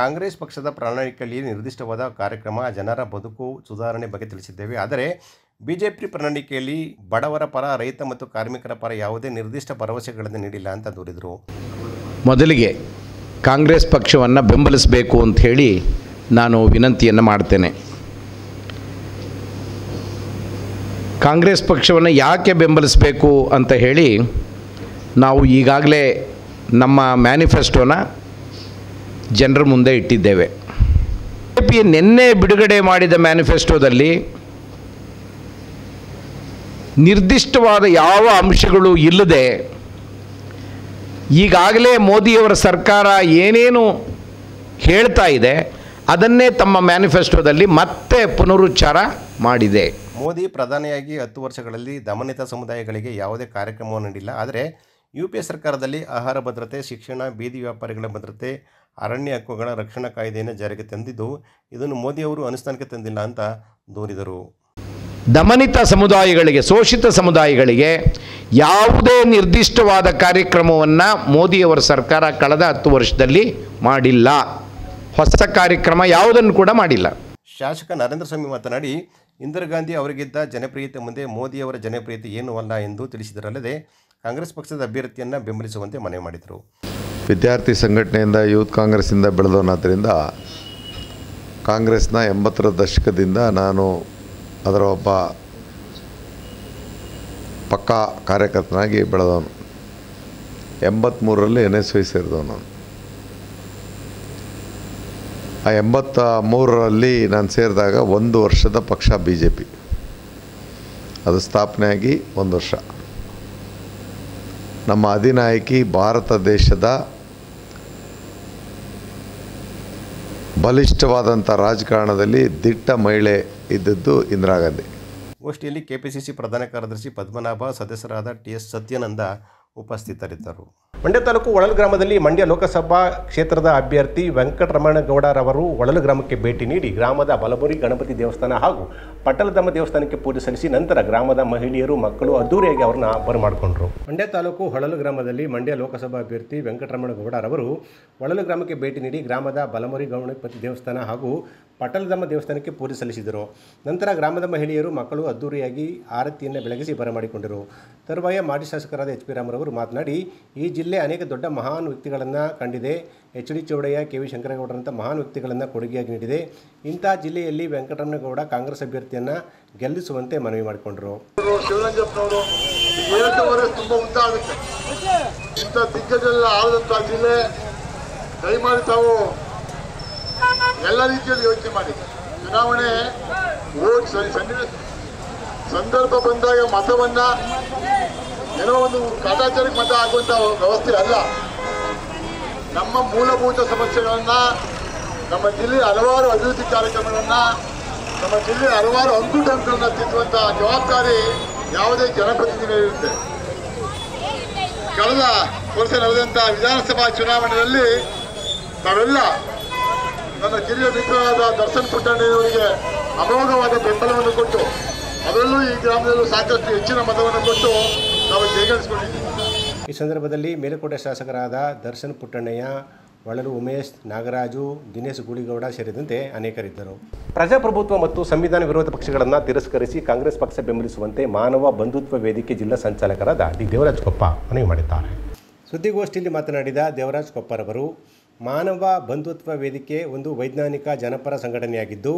ಕಾಂಗ್ರೆಸ್ ಪಕ್ಷದ ಪ್ರಣಾಳಿಕೆಯಲ್ಲಿ ನಿರ್ದಿಷ್ಟವಾದ ಕಾರ್ಯಕ್ರಮ ಜನರ ಬದುಕು ಸುಧಾರಣೆ ಬಗ್ಗೆ ತಿಳಿಸಿದ್ದೇವೆ. ಆದರೆ ಬಿಜೆಪಿ ಪ್ರಣಾಳಿಕೆಯಲ್ಲಿ ಬಡವರ ಪರ, ರೈತ ಮತ್ತು ಕಾರ್ಮಿಕರ ಪರ ಯಾವುದೇ ನಿರ್ದಿಷ್ಟ ಭರವಸೆಗಳನ್ನು ನೀಡಿಲ್ಲ ಅಂತ ದೂರಿದರು. ಮೊದಲಿಗೆ ಕಾಂಗ್ರೆಸ್ ಪಕ್ಷವನ್ನು ಬೆಂಬಲಿಸಬೇಕು ಅಂತ ಹೇಳಿ ನಾನು ವಿನಂತಿಯನ್ನು ಮಾಡ್ತೇನೆ. ಕಾಂಗ್ರೆಸ್ ಪಕ್ಷವನ್ನು ಯಾಕೆ ಬೆಂಬಲಿಸಬೇಕು ಅಂತ ಹೇಳಿ ನಾವು ಈಗಾಗಲೇ ನಮ್ಮ ಮ್ಯಾನಿಫೆಸ್ಟೋನ ಜನರ ಮುಂದೆ ಇಟ್ಟಿದ್ದೇವೆ. ಬಿ ನಿನ್ನೆ ಬಿಡುಗಡೆ ಮಾಡಿದ ಮ್ಯಾನಿಫೆಸ್ಟೋದಲ್ಲಿ ನಿರ್ದಿಷ್ಟವಾದ ಯಾವ ಅಂಶಗಳು ಇಲ್ಲದೆ ಈಗಾಗಲೇ ಮೋದಿಯವರ ಸರ್ಕಾರ ಏನೇನು ಹೇಳ್ತಾ ಇದೆ, ಅದನ್ನೇ ತಮ್ಮ ಮ್ಯಾನಿಫೆಸ್ಟೋದಲ್ಲಿ ಮತ್ತೆ ಪುನರುಚ್ಚಾರ ಮಾಡಿದೆ. ಮೋದಿ ಪ್ರಧಾನಿಯಾಗಿ ಹತ್ತು ವರ್ಷಗಳಲ್ಲಿ ದಮನಿತ ಸಮುದಾಯಗಳಿಗೆ ಯಾವುದೇ ಕಾರ್ಯಕ್ರಮವನ್ನು ನೀಡಿಲ್ಲ. ಆದರೆ ಯು ಪಿ ಎ ಸರ್ಕಾರದಲ್ಲಿ ಆಹಾರ ಭದ್ರತೆ, ಶಿಕ್ಷಣ, ಬೀದಿ ವ್ಯಾಪಾರಿಗಳ ಭದ್ರತೆ, ಅರಣ್ಯ ಹಕ್ಕುಗಳ ರಕ್ಷಣಾ ಕಾಯ್ದೆಯನ್ನು ಜಾರಿಗೆ ತಂದಿದ್ದು, ಇದನ್ನು ಮೋದಿಯವರು ಅನುಷ್ಠಾನಕ್ಕೆ ತಂದಿಲ್ಲ ಅಂತ ದೂರಿದರು. ದಮನಿತ ಸಮುದಾಯಗಳಿಗೆ ಶೋಷಿತ ಸಮುದಾಯಗಳಿಗೆ ಯಾವುದೇ ನಿರ್ದಿಷ್ಟವಾದ ಕಾರ್ಯಕ್ರಮವನ್ನು ಮೋದಿಯವರ ಸರ್ಕಾರ ಕಳೆದ ಹತ್ತು ವರ್ಷದಲ್ಲಿ ಮಾಡಿಲ್ಲ. ಹೊಸ ಕಾರ್ಯಕ್ರಮ ಯಾವುದನ್ನು ಕೂಡ ಮಾಡಿಲ್ಲ. ಶಾಸಕ ನರೇಂದ್ರ ಸ್ವಾಮಿ ಮಾತನಾಡಿ ಇಂದಿರಾ ಗಾಂಧಿ ಅವರಿಗಿದ್ದ ಜನಪ್ರಿಯತೆ ಮುಂದೆ ಮೋದಿಯವರ ಜನಪ್ರಿಯತೆ ಏನೂ ಅಲ್ಲ ಎಂದು ತಿಳಿಸಿದರಲ್ಲದೆ ಕಾಂಗ್ರೆಸ್ ಪಕ್ಷದ ಅಭ್ಯರ್ಥಿಯನ್ನು ಬೆಂಬಲಿಸುವಂತೆ ಮನವಿ ಮಾಡಿದರು. ವಿದ್ಯಾರ್ಥಿ ಸಂಘಟನೆಯಿಂದ ಯೂತ್ ಕಾಂಗ್ರೆಸ್ಸಿಂದ ಬೆಳೆದವನಾದ್ದರಿಂದ ಕಾಂಗ್ರೆಸ್ನ ಎಂಬತ್ತರ ದಶಕದಿಂದ ನಾನು ಅದರ ಒಬ್ಬ ಪಕ್ಕಾ ಕಾರ್ಯಕರ್ತನಾಗಿ ಬೆಳೆದವನು. ಎಂಬತ್ತ್ಮೂರರಲ್ಲಿ ಎನ್ ಎಸ್ ವೈ ಸೇರಿದವನು ನಾನು. ಆ ಎಂಬತ್ತ ಮೂರರಲ್ಲಿ ನಾನು ಸೇರಿದಾಗ ಒಂದು ವರ್ಷದ ಪಕ್ಷ ಬಿ ಜೆ ಪಿ ಅದು ಸ್ಥಾಪನೆಯಾಗಿ ಒಂದು ವರ್ಷ. ನಮ್ಮ ಅಧಿನಾಯಕಿ ಭಾರತ ದೇಶದ ಬಲಿಷ್ಠವಾದಂಥ ರಾಜಕಾರಣದಲ್ಲಿ ದಿಟ್ಟ ಮಹಿಳೆ ಇದ್ದದ್ದು ಇಂದಿರಾ ಗಾಂಧಿ. ಗೋಷ್ಠಿಯಲ್ಲಿ ಕೆಪಿಸಿಸಿ ಪ್ರಧಾನ ಕಾರ್ಯದರ್ಶಿ ಪದ್ಮನಾಭ, ಸದಸ್ಯರಾದ ಟಿ ಎಸ್ ಸತ್ಯಾನಂದ ಉಪಸ್ಥಿತರಿದ್ದರು. ಮಂಡ್ಯ ತಾಲೂಕು ಒಳಲು ಗ್ರಾಮದಲ್ಲಿ ಮಂಡ್ಯ ಲೋಕಸಭಾ ಕ್ಷೇತ್ರದ ಅಭ್ಯರ್ಥಿ ವೆಂಕಟರಮಣಗೌಡರವರು ಒಳಲು ಗ್ರಾಮಕ್ಕೆ ಭೇಟಿ ನೀಡಿ ಗ್ರಾಮದ ಬಲಬುರಿ ಗಣಪತಿ ದೇವಸ್ಥಾನ ಹಾಗೂ ಪಟ್ಟಲದಮ್ಮ ದೇವಸ್ಥಾನಕ್ಕೆ ಪೂಜೆ ಸಲ್ಲಿಸಿ ನಂತರ ಗ್ರಾಮದ ಮಹಿಳೆಯರು, ಮಕ್ಕಳು ಅದ್ದೂರಿಯಾಗಿ ಅವರನ್ನ ಬರಮಾಡಿಕೊಂಡ್ರು ಮಂಡ್ಯ ತಾಲೂಕು ಹೊಳಲು ಗ್ರಾಮದಲ್ಲಿ ಮಂಡ್ಯ ಲೋಕಸಭಾ ಅಭ್ಯರ್ಥಿ ವೆಂಕಟರಮಣಗೌಡರವರು ಹೊಳಲು ಗ್ರಾಮಕ್ಕೆ ಭೇಟಿ ನೀಡಿ ಗ್ರಾಮದ ಬಲಮುರಿ ಗೌಣಪತಿ ದೇವಸ್ಥಾನ ಹಾಗೂ ಪಟ್ಟಲದಮ್ಮ ದೇವಸ್ಥಾನಕ್ಕೆ ಪೂಜೆ ಸಲ್ಲಿಸಿದರು. ನಂತರ ಗ್ರಾಮದ ಮಹಿಳೆಯರು, ಮಕ್ಕಳು ಅದ್ದೂರಿಯಾಗಿ ಆರತಿಯನ್ನು ಬೆಳಗಿಸಿ ಬರಮಾಡಿಕೊಂಡರು ತರುವಾಯ ಮಾಜಿ ಶಾಸಕರಾದ ಎಚ್ ಪಿ ರಾಮರವರು ಮಾತನಾಡಿ, ಈ ಜಿಲ್ಲೆ ಅನೇಕ ದೊಡ್ಡ ಮಹಾನ್ ವ್ಯಕ್ತಿಗಳನ್ನು ಕಂಡಿದೆ. H D Chowdaiah, K V ಶಂಕರಗೌಡರಂಥ ಮಹಾನ್ ವ್ಯಕ್ತಿಗಳನ್ನು ಕೊಡುಗೆಯಾಗಿ ನೀಡಿದೆ. ಇಂಥ ಜಿಲ್ಲೆಯಲ್ಲಿ ವೆಂಕಟರಮಣಗೌಡ ಕಾಂಗ್ರೆಸ್ ಅಭ್ಯರ್ಥಿಯನ್ನು ಗೆಲ್ಲಿಸುವಂತೆ ಮನವಿ ಮಾಡಿಕೊಂಡರು. ಇಂಥ ಜಿಲ್ಲೆ ತಾವು ಎಲ್ಲ ರೀತಿಯಲ್ಲಿ ಯೋಚನೆ ಮಾಡಿ. ಚುನಾವಣೆ ಓಟ್ ಸಂದರ್ಭ ಬಂದಾಗ ಮತವನ್ನ ಏನೋ ಒಂದು ಕಾಟಾಚಾರಕ್ಕೆ ಮತ ಆಗುವಂತ ವ್ಯವಸ್ಥೆ ಅಲ್ಲ. ನಮ್ಮ ಮೂಲಭೂತ ಸಮಸ್ಯೆಗಳನ್ನ, ನಮ್ಮ ಜಿಲ್ಲೆಯ ಹಲವಾರು ಅಭಿವೃದ್ಧಿ ಕಾರ್ಯಕ್ರಮಗಳನ್ನ, ನಮ್ಮ ಜಿಲ್ಲೆಯ ಹಲವಾರು ಅಂಕುಡಂಕಗಳನ್ನ ತಿದ್ದುವಂತಹ ಜವಾಬ್ದಾರಿ ಯಾವುದೇ ಜನಪ್ರತಿನಿಧಿ ಇರುತ್ತೆ. ಕಳೆದ ವರ್ಷ ನಡೆದಂತ ವಿಧಾನಸಭಾ ಚುನಾವಣೆಯಲ್ಲಿ ನಾವೆಲ್ಲ ನನ್ನ ಜಿಲ್ಲೆಯ ಮಿತ್ರರಾದ ದರ್ಶನ್ ಪುಟ್ಟಣ್ಣನವರಿಗೆ ಅಮೋಘವಾದ ಬೆಂಬಲವನ್ನು ಕೊಟ್ಟು ಅದರಲ್ಲೂ ಈ ಗ್ರಾಮದಲ್ಲೂ ಸಾಕಷ್ಟು ಹೆಚ್ಚಿನ ಮತವನ್ನು ಕೊಟ್ಟು ನಾವು ಜಯಗಳಿಸಿಕೊಂಡಿದ್ದೀವಿ. ಈ ಸಂದರ್ಭದಲ್ಲಿ ಮೇಲುಕೋಟೆ ಶಾಸಕರಾದ ದರ್ಶನ್ ಪುಟ್ಟಣ್ಣಯ್ಯ ಒಳಲು ಉಮೇಶ್, ನಾಗರಾಜು, ದಿನೇಶ್ ಗುಳಿಗೌಡ ಸೇರಿದಂತೆ ಅನೇಕರಿದ್ದರು. ಪ್ರಜಾಪ್ರಭುತ್ವ ಮತ್ತು ಸಂವಿಧಾನ ವಿರೋಧ ಪಕ್ಷಗಳನ್ನು ತಿರಸ್ಕರಿಸಿ ಕಾಂಗ್ರೆಸ್ ಪಕ್ಷ ಬೆಂಬಲಿಸುವಂತೆ ಮಾನವ ಬಂಧುತ್ವ ವೇದಿಕೆ ಜಿಲ್ಲಾ ಸಂಚಾಲಕರಾದ ಡಿ. ದೇವರಾಜ್ ಕೊಪ್ಪ ಮನವಿ ಮಾಡಿದ್ದಾರೆ. ಸುದ್ದಿಗೋಷ್ಠಿಯಲ್ಲಿ ಮಾತನಾಡಿದ ದೇವರಾಜ್ ಕೊಪ್ಪರವರು, ಮಾನವ ಬಂಧುತ್ವ ವೇದಿಕೆ ಒಂದು ವೈಜ್ಞಾನಿಕ ಜನಪರ ಸಂಘಟನೆಯಾಗಿದ್ದು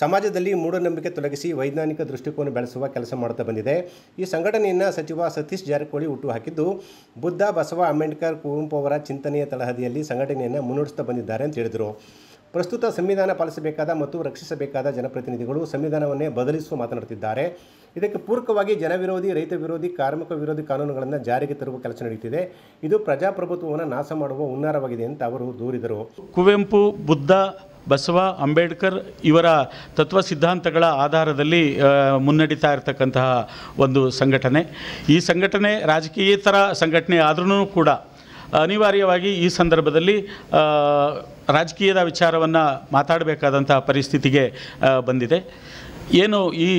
ಸಮಾಜದಲ್ಲಿ ಮೂಢನಂಬಿಕೆ ತೊಲಗಿಸಿ ವೈಜ್ಞಾನಿಕ ದೃಷ್ಟಿಕೋನ ಬೆಳೆಸುವ ಕೆಲಸ ಮಾಡುತ್ತಾ ಬಂದಿದೆ. ಈ ಸಂಘಟನೆಯನ್ನು ಸಚಿವ ಸತೀಶ್ ಜಾರಕಿಹೊಳಿ ಹುಟ್ಟುಹಾಕಿದ್ದು ಬುದ್ಧ ಬಸವ ಅಂಬೇಡ್ಕರ್ ಕುವೆಂಪು ಅವರ ಚಿಂತನೆಯ ತಳಹದಿಯಲ್ಲಿ ಸಂಘಟನೆಯನ್ನು ಮುನ್ನಡೆಸುತ್ತಾ ಬಂದಿದ್ದಾರೆ ಅಂತ ಹೇಳಿದರು. ಪ್ರಸ್ತುತ ಸಂವಿಧಾನ ಪಾಲಿಸಬೇಕಾದ ಮತ್ತು ರಕ್ಷಿಸಬೇಕಾದ ಜನಪ್ರತಿನಿಧಿಗಳು ಸಂವಿಧಾನವನ್ನೇ ಬದಲಿಸುವ ಮಾತನಾಡುತ್ತಿದ್ದಾರೆ. ಇದಕ್ಕೆ ಪೂರಕವಾಗಿ ಜನವಿರೋಧಿ ರೈತ ವಿರೋಧಿ ಕಾರ್ಮಿಕ ವಿರೋಧಿ ಕಾನೂನುಗಳನ್ನು ಜಾರಿಗೆ ತರುವ ಕೆಲಸ ನಡೆಯುತ್ತಿದೆ. ಇದು ಪ್ರಜಾಪ್ರಭುತ್ವವನ್ನು ನಾಶ ಮಾಡುವ ಹುನ್ನಾರವಾಗಿದೆ ಅಂತ ಅವರು ದೂರಿದರು. ಕುವೆಂಪು, ಬುದ್ಧ ಬಸವ ಅಂಬೇಡ್ಕರ್ ಇವರ ತತ್ವ ಸಿದ್ಧಾಂತಗಳ ಆಧಾರದಲ್ಲಿ ಮುನ್ನಡೀತಾ ಇರತಕ್ಕಂತಹ ಒಂದು ಸಂಘಟನೆ. ಈ ಸಂಘಟನೆ ರಾಜಕೀಯೇತರ ಸಂಘಟನೆ ಆದ್ರೂ ಕೂಡ ಅನಿವಾರ್ಯವಾಗಿ ಈ ಸಂದರ್ಭದಲ್ಲಿ ರಾಜಕೀಯದ ವಿಚಾರವನ್ನು ಮಾತಾಡಬೇಕಾದಂತಹ ಪರಿಸ್ಥಿತಿಗೆ ಬಂದಿದೆ. ಏನು ಈ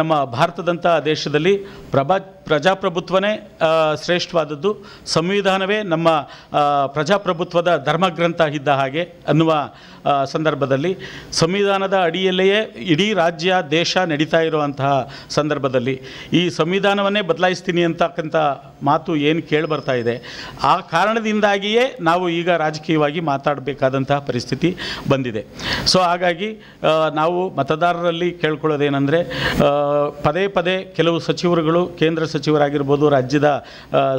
ನಮ್ಮ ಭಾರತದಂಥ ದೇಶದಲ್ಲಿ ಪ್ರಭಾ ಪ್ರಜಾಪ್ರಭುತ್ವನೇ ಶ್ರೇಷ್ಠವಾದದ್ದು. ಸಂವಿಧಾನವೇ ನಮ್ಮ ಪ್ರಜಾಪ್ರಭುತ್ವದ ಧರ್ಮಗ್ರಂಥ ಇದ್ದ ಹಾಗೆ ಅನ್ನುವ ಸಂದರ್ಭದಲ್ಲಿ ಸಂವಿಧಾನದ ಅಡಿಯಲ್ಲಿಯೇ ಇಡೀ ರಾಜ್ಯ, ದೇಶ ನಡೀತಾ ಇರುವಂತಹ ಸಂದರ್ಭದಲ್ಲಿ ಈ ಸಂವಿಧಾನವನ್ನೇ ಬದಲಾಯಿಸ್ತೀನಿ ಅಂತಕ್ಕಂಥ ಮಾತು ಏನು ಕೇಳಿ ಬರ್ತಾ ಇದೆ. ಆ ಕಾರಣದಿಂದಾಗಿಯೇ ನಾವು ಈಗ ರಾಜಕೀಯವಾಗಿ ಮಾತಾಡಬೇಕಾದಂತಹ ಪರಿಸ್ಥಿತಿ ಬಂದಿದೆ. ಸೊ, ಹಾಗಾಗಿ ನಾವು ಮತದಾರರಲ್ಲಿ ಕೇಳ್ಕೊಳ್ಳೋದೇನೆಂದರೆ ಪದೇ ಪದೇ ಕೆಲವು ಸಚಿವರುಗಳು ಕೇಂದ್ರ ಸಚಿವರಾಗಿರ್ಬೋದು, ರಾಜ್ಯದ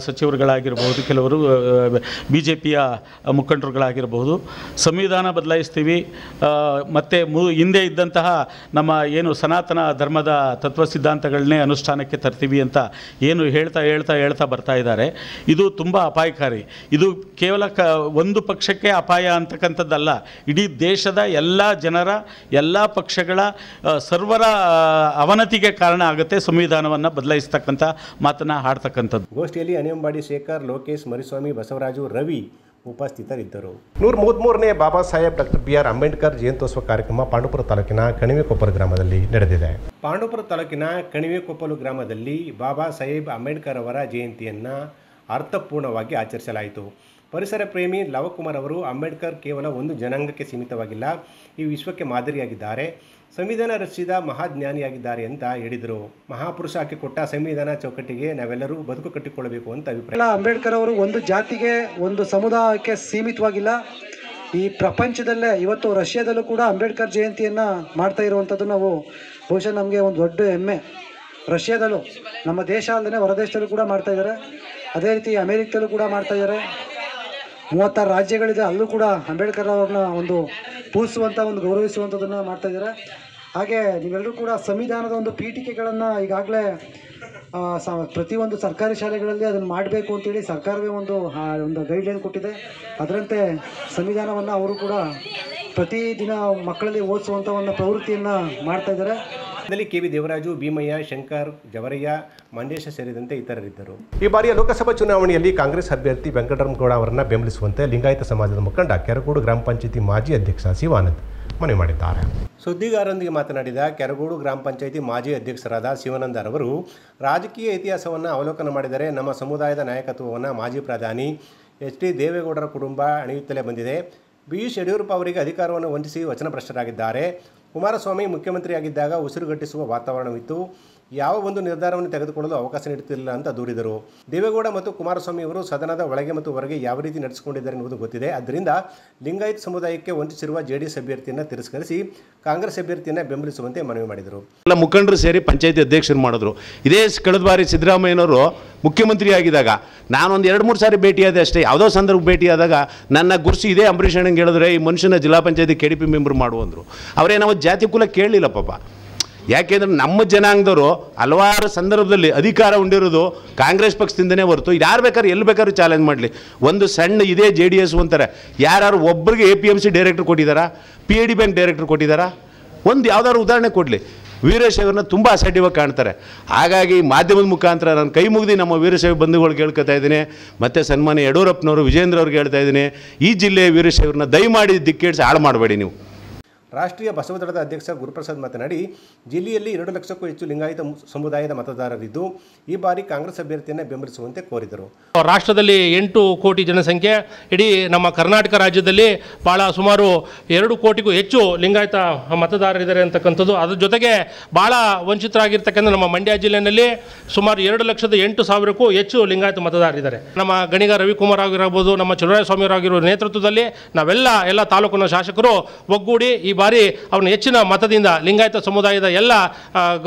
ಸಚಿವರುಗಳಾಗಿರ್ಬೋದು, ಕೆಲವರು ಬಿ ಜೆ ಪಿಯ ಮುಖಂಡರುಗಳಾಗಿರ್ಬೋದು. ಸಂವಿಧಾನ ಬದಲಾಯಿಸ್ತೀವಿ. ಮತ್ತು ಮು, ಹಿಂದೆ ಇದ್ದಂತಹ ನಮ್ಮ ಏನು ಸನಾತನ ಧರ್ಮದ ತತ್ವ ಸಿದ್ಧಾಂತಗಳನ್ನೇ ಅನುಷ್ಠಾನಕ್ಕೆ ತರ್ತೀವಿ ಅಂತ ಏನು ಹೇಳ್ತಾ ಹೇಳ್ತಾ ಹೇಳ್ತಾ ಬರ್ತಾ ಇದ್ದಾರೆ. ಇದು ತುಂಬ ಅಪಾಯಕಾರಿ. ಇದು ಕೇವಲ ಕ, ಒಂದು ಪಕ್ಷಕ್ಕೆ ಅಪಾಯ ಅಂತಕ್ಕಂಥದ್ದಲ್ಲ. ಇಡೀ ದೇಶದ ಎಲ್ಲ ಜನರ, ಎಲ್ಲ ಪಕ್ಷಗಳ ಸರ್ವರ ಅವನತಿಗೆ ಕಾರಣ ಆಗುತ್ತೆ ಸಂವಿಧಾನವನ್ನು ಬದಲಾಯಿಸ್ತಕ್ಕಂಥ ಮಾತನ್ನು ಹಾಡ್ತಕ್ಕಂಥದ್ದು. ಗೋಷ್ಠಿಯಲ್ಲಿ ಅನಿಯಂಬಾಡಿ ಶೇಖರ್, ಲೋಕೇಶ್, ಮರಿಸ್ವಾಮಿ, ಬಸವರಾಜು, ರವಿ ಉಪಸ್ಥಿತರಿದ್ದರು. ನೂರ ಮೂವತ್ಮೂರನೇ Baba Saheb doctor B R Ambedkar ಜಯಂತೋತ್ಸವ ಕಾರ್ಯಕ್ರಮ ಪಾಂಡುಪುರ ತಾಲೂಕಿನ ಕಣಿವೆಕೊಪ್ಪಲು ಗ್ರಾಮದಲ್ಲಿ ನಡೆದಿದೆ. ಪಾಂಡುಪುರ ತಾಲೂಕಿನ ಕಣಿವೆಕೊಪ್ಪಲು ಗ್ರಾಮದಲ್ಲಿ ಬಾಬಾ ಸಾಹೇಬ್ ಅಂಬೇಡ್ಕರ್ ಅವರ ಜಯಂತಿಯನ್ನು ಅರ್ಥಪೂರ್ಣವಾಗಿ ಆಚರಿಸಲಾಯಿತು. ಪರಿಸರ ಪ್ರೇಮಿ ಲವಕುಮಾರ್ ಅವರು ಅಂಬೇಡ್ಕರ್ ಕೇವಲ ಒಂದು ಜನಾಂಗಕ್ಕೆ ಸೀಮಿತವಾಗಿಲ್ಲ, ಈ ವಿಶ್ವಕ್ಕೆ ಮಾದರಿಯಾಗಿದ್ದಾರೆ. ಸಂವಿಧಾನ ರಚಿಸಿದ ಮಹಾಜ್ಞಾನಿಯಾಗಿದ್ದಾರೆ ಅಂತ ಹೇಳಿದರು. ಮಹಾಪುರುಷ ಹಾಕಿಕೊಟ್ಟ ಸಂವಿಧಾನ ಚೌಕಟ್ಟಿಗೆ ನಾವೆಲ್ಲರೂ ಬದುಕು ಕಟ್ಟಿಕೊಳ್ಳಬೇಕು ಅಂತ ಅಭಿಪ್ರಾಯ. ಅಂಬೇಡ್ಕರ್ ಅವರು ಒಂದು ಜಾತಿಗೆ, ಒಂದು ಸಮುದಾಯಕ್ಕೆ ಸೀಮಿತವಾಗಿಲ್ಲ. ಈ ಪ್ರಪಂಚದಲ್ಲೇ, ಇವತ್ತು ರಷ್ಯಾದಲ್ಲೂ ಕೂಡ ಅಂಬೇಡ್ಕರ್ ಜಯಂತಿಯನ್ನು ಮಾಡ್ತಾ ಇರುವಂಥದ್ದು ನಾವು ಬಹುಶಃ ನಮಗೆ ಒಂದು ದೊಡ್ಡ ಹೆಮ್ಮೆ. ರಷ್ಯಾದಲ್ಲೂ, ನಮ್ಮ ದೇಶ ಅಲ್ಲದೆ ಹೊರದೇಶದಲ್ಲೂ ಕೂಡ ಮಾಡ್ತಾ ಇದ್ದಾರೆ. ಅದೇ ರೀತಿ ಅಮೇರಿಕದಲ್ಲೂ ಕೂಡ ಮಾಡ್ತಾ ಇದ್ದಾರೆ. ಮೂವತ್ತಾರು ರಾಜ್ಯಗಳಿದೆ, ಅಲ್ಲೂ ಕೂಡ ಅಂಬೇಡ್ಕರ್ ಅವ್ರನ್ನ ಒಂದು ಪೂಜಿಸುವಂಥ ಒಂದು ಗೌರವಿಸುವಂಥದ್ದನ್ನು ಮಾಡ್ತಾ ಇದ್ದಾರೆ. ಹಾಗೆ ನೀವೆಲ್ಲರೂ ಕೂಡ ಸಂವಿಧಾನದ ಒಂದು ಪೀಠಿಕೆಗಳನ್ನು ಈಗಾಗಲೇ ಸ, ಪ್ರತಿಯೊಂದು ಸರ್ಕಾರಿ ಶಾಲೆಗಳಲ್ಲಿ ಅದನ್ನು ಮಾಡಬೇಕು ಅಂತೇಳಿ ಸರ್ಕಾರವೇ ಒಂದು ಒಂದು ಒಂದು ಗೈಡ್ಲೈನ್ ಕೊಟ್ಟಿದೆ. ಅದರಂತೆ ಸಂವಿಧಾನವನ್ನು ಅವರು ಕೂಡ ಪ್ರತಿದಿನ ಮಕ್ಕಳಲ್ಲಿ ಓದಿಸುವಂಥ ಒಂದು ಪ್ರವೃತ್ತಿಯನ್ನು ಮಾಡ್ತಾ ಇದ್ದಾರೆ. ದಲ್ಲಿ ಕೆ ವಿ ದೇವರಾಜು ಭೀಮಯ್ಯ ಶಂಕರ್ ಜವರಯ್ಯ ಮಂಡೇಶ ಸೇರಿದಂತೆ ಇತರರಿದ್ದರು. ಈ ಬಾರಿಯ ಲೋಕಸಭಾ ಚುನಾವಣೆಯಲ್ಲಿ ಕಾಂಗ್ರೆಸ್ ಅಭ್ಯರ್ಥಿ ವೆಂಕಟರಮಗೌಡ ಅವರನ್ನು ಬೆಂಬಲಿಸುವಂತೆ ಲಿಂಗಾಯತ ಸಮಾಜದ ಮುಖಂಡ ಕೆರಗೋಡು ಗ್ರಾಮ ಪಂಚಾಯಿತಿ ಮಾಜಿ ಅಧ್ಯಕ್ಷ ಶಿವಾನಂದ್ ಮನವಿ ಮಾಡಿದ್ದಾರೆ. ಸುದ್ದಿಗಾರರೊಂದಿಗೆ ಮಾತನಾಡಿದ ಕೆರಗೋಡು ಗ್ರಾಮ ಪಂಚಾಯಿತಿ ಮಾಜಿ ಅಧ್ಯಕ್ಷರಾದ ಶಿವಾನಂದ ಅವರು ರಾಜಕೀಯ ಇತಿಹಾಸವನ್ನು ಅವಲೋಕನ ಮಾಡಿದರೆ ನಮ್ಮ ಸಮುದಾಯದ ನಾಯಕತ್ವವನ್ನು ಮಾಜಿ ಪ್ರಧಾನಿ ಎಚ್ ಡಿ ದೇವೇಗೌಡರ ಕುಟುಂಬ ಅಣಿಯುತ್ತಲೇ ಬಂದಿದೆ. ಬಿ ಯಡಿಯೂರಪ್ಪ ಅವರಿಗೆ ಅಧಿಕಾರವನ್ನು ವಂಚಿಸಿ ವಚನಭ್ರಷ್ಟರಾಗಿದ್ದಾರೆ ಕುಮಾರಸ್ವಾಮಿ ಮುಖ್ಯಮಂತ್ರಿಯಾಗಿದ್ದಾಗ ಉಸಿರುಗಟ್ಟಿಸುವ ವಾತಾವರಣವಿತ್ತು. ಯಾವ ಒಂದು ನಿರ್ಧಾರವನ್ನು ತೆಗೆದುಕೊಳ್ಳಲು ಅವಕಾಶ ನೀಡುತ್ತಿಲ್ಲ ಅಂತ ದೂರಿದರು. ದೇವೇಗೌಡ ಮತ್ತು ಕುಮಾರಸ್ವಾಮಿ ಅವರು ಸದನದ ಒಳಗೆ ಮತ್ತು ಹೊರಗೆ ಯಾವ ರೀತಿ ನಡೆಸಿಕೊಂಡಿದ್ದಾರೆ ಎನ್ನುವುದು ಗೊತ್ತಿದೆ. ಆದ್ದರಿಂದ ಲಿಂಗಾಯತ್ ಸಮುದಾಯಕ್ಕೆ ವಂಚಿಸಿರುವ ಜೆಡಿಎಸ್ ಅಭ್ಯರ್ಥಿಯನ್ನು ತಿರಸ್ಕರಿಸಿ ಕಾಂಗ್ರೆಸ್ ಅಭ್ಯರ್ಥಿಯನ್ನು ಬೆಂಬಲಿಸುವಂತೆ ಮನವಿ ಮಾಡಿದರು. ಎಲ್ಲ ಮುಖಂಡರು ಸೇರಿ ಪಂಚಾಯತಿ ಅಧ್ಯಕ್ಷರು ಮಾಡಿದ್ರು. ಇದೇ ಕಳೆದ ಬಾರಿ ಸಿದ್ದರಾಮಯ್ಯನವರು ಮುಖ್ಯಮಂತ್ರಿ ಆಗಿದ್ದಾಗ ನಾನೊಂದು ಎರಡು ಮೂರು ಸಾರಿ ಭೇಟಿಯಾದೆ ಅಷ್ಟೇ. ಯಾವುದೋ ಸಂದರ್ಭ ಭೇಟಿಯಾದಾಗ ನನ್ನ ಗುರ್ಸಿ ಇದೇ ಅಂಬರೀಷ್ ಅಣ್ಣಂಗೆ ಹೇಳಿದ್ರೆ, ಈ ಮನುಷ್ಯನ ಜಿಲ್ಲಾ ಪಂಚಾಯತಿ ಕೆ ಡಿ ಪಿ ಮೆಂಬರ್ ಮಾಡು ಅಂದರು. ಅವರೇನೋ ಜಾತಿ ಕುಲ ಕೇಳಲಿಲ್ಲ ಪಾಪ. ಯಾಕೆಂದ್ರೆ ನಮ್ಮ ಜನಾಂಗದವರು ಹಲವಾರು ಸಂದರ್ಭದಲ್ಲಿ ಅಧಿಕಾರ ಉಂಡಿರೋದು ಕಾಂಗ್ರೆಸ್ ಪಕ್ಷದಿಂದನೇ ಹೊರತು ಯಾರು ಬೇಕಾದ್ರೂ ಎಲ್ಲಿ ಬೇಕಾದ್ರೂ ಚಾಲೆಂಜ್ ಮಾಡಲಿ. ಒಂದು ಸಣ್ಣ ಇದೇ ಜೆ ಡಿ ಎಸ್ ಅಂತಾರೆ. ಯಾರು ಒಬ್ಬರಿಗೆ A P M C director ಕೊಟ್ಟಿದ್ದಾರಾ? P A D bank director ಕೊಟ್ಟಿದ್ದಾರಾ? ಒಂದು ಯಾವ್ದಾದ್ರು ಉದಾಹರಣೆ ಕೊಡಲಿ. ವೀರಶೈವರನ್ನ ತುಂಬ ಅಸಡ್ಡಿವಾಗಿ ಕಾಣ್ತಾರೆ. ಹಾಗಾಗಿ ಮಾಧ್ಯಮದ ಮುಖಾಂತರ ನಾನು ಕೈ ಮುಗಿದು ನಮ್ಮ ವೀರಶೈವ ಬಂಧುಗಳಿಗೆ ಹೇಳ್ಕೊತಾ ಇದ್ದೀನಿ. ಮತ್ತು ಸನ್ಮಾನ್ಯ ಯಡಿಯೂರಪ್ಪನವರು, ವಿಜೇಂದ್ರ ಅವ್ರಿಗೆ ಹೇಳ್ತಾ ಇದ್ದೀನಿ. ಈ ಜಿಲ್ಲೆಯ ವೀರಶೈವರನ್ನ ದಯಮಾಡಿ ದಿಕ್ಕೇಡಿಸಿ ಹಾಳು ಮಾಡಬೇಡಿ ನೀವು. ರಾಷ್ಟ್ರೀಯ ಬಸವ ದಳದ ಅಧ್ಯಕ್ಷ ಗುರುಪ್ರಸಾದ್ ಮಾತನಾಡಿ, ಜಿಲ್ಲೆಯಲ್ಲಿ ಎರಡು ಲಕ್ಷಕ್ಕೂ ಹೆಚ್ಚು ಲಿಂಗಾಯತ ಸಮುದಾಯದ ಮತದಾರರಿದ್ದು, ಈ ಬಾರಿ ಕಾಂಗ್ರೆಸ್ ಅಭ್ಯರ್ಥಿಯನ್ನು ಬೆಂಬಲಿಸುವಂತೆ ಕೋರಿದರು. ರಾಷ್ಟ್ರದಲ್ಲಿ ಎಂಟು ಕೋಟಿ ಜನಸಂಖ್ಯೆ, ಇಡೀ ನಮ್ಮ ಕರ್ನಾಟಕ ರಾಜ್ಯದಲ್ಲಿ ಭಾಳ ಸುಮಾರು ಎರಡು ಕೋಟಿಗೂ ಹೆಚ್ಚು ಲಿಂಗಾಯತ ಮತದಾರರಿದ್ದಾರೆ ಅಂತಕ್ಕಂಥದ್ದು. ಅದ್ರ ಜೊತೆಗೆ ಭಾಳ ವಂಚಿತರಾಗಿರ್ತಕ್ಕಂಥ ನಮ್ಮ ಮಂಡ್ಯ ಜಿಲ್ಲೆಯಲ್ಲಿ ಸುಮಾರು ಎರಡು ಲಕ್ಷದ ಎಂಟು ಸಾವಿರಕ್ಕೂ ಹೆಚ್ಚು ಲಿಂಗಾಯತ ಮತದಾರರಿದ್ದಾರೆ. ನಮ್ಮ ಗಣಿಗ ರವಿಕುಮಾರ್ ಆಗಿರಬಹುದು ನಮ್ಮ ಚಲುವರಾಯ ನೇತೃತ್ವದಲ್ಲಿ ನಾವೆಲ್ಲ ಎಲ್ಲ ತಾಲೂಕಿನ ಶಾಸಕರು ಒಗ್ಗೂಡಿ ಈ ಬಾರಿ ಅವನು ಹೆಚ್ಚಿನ ಮತದಿಂದ, ಲಿಂಗಾಯತ ಸಮುದಾಯದ ಎಲ್ಲ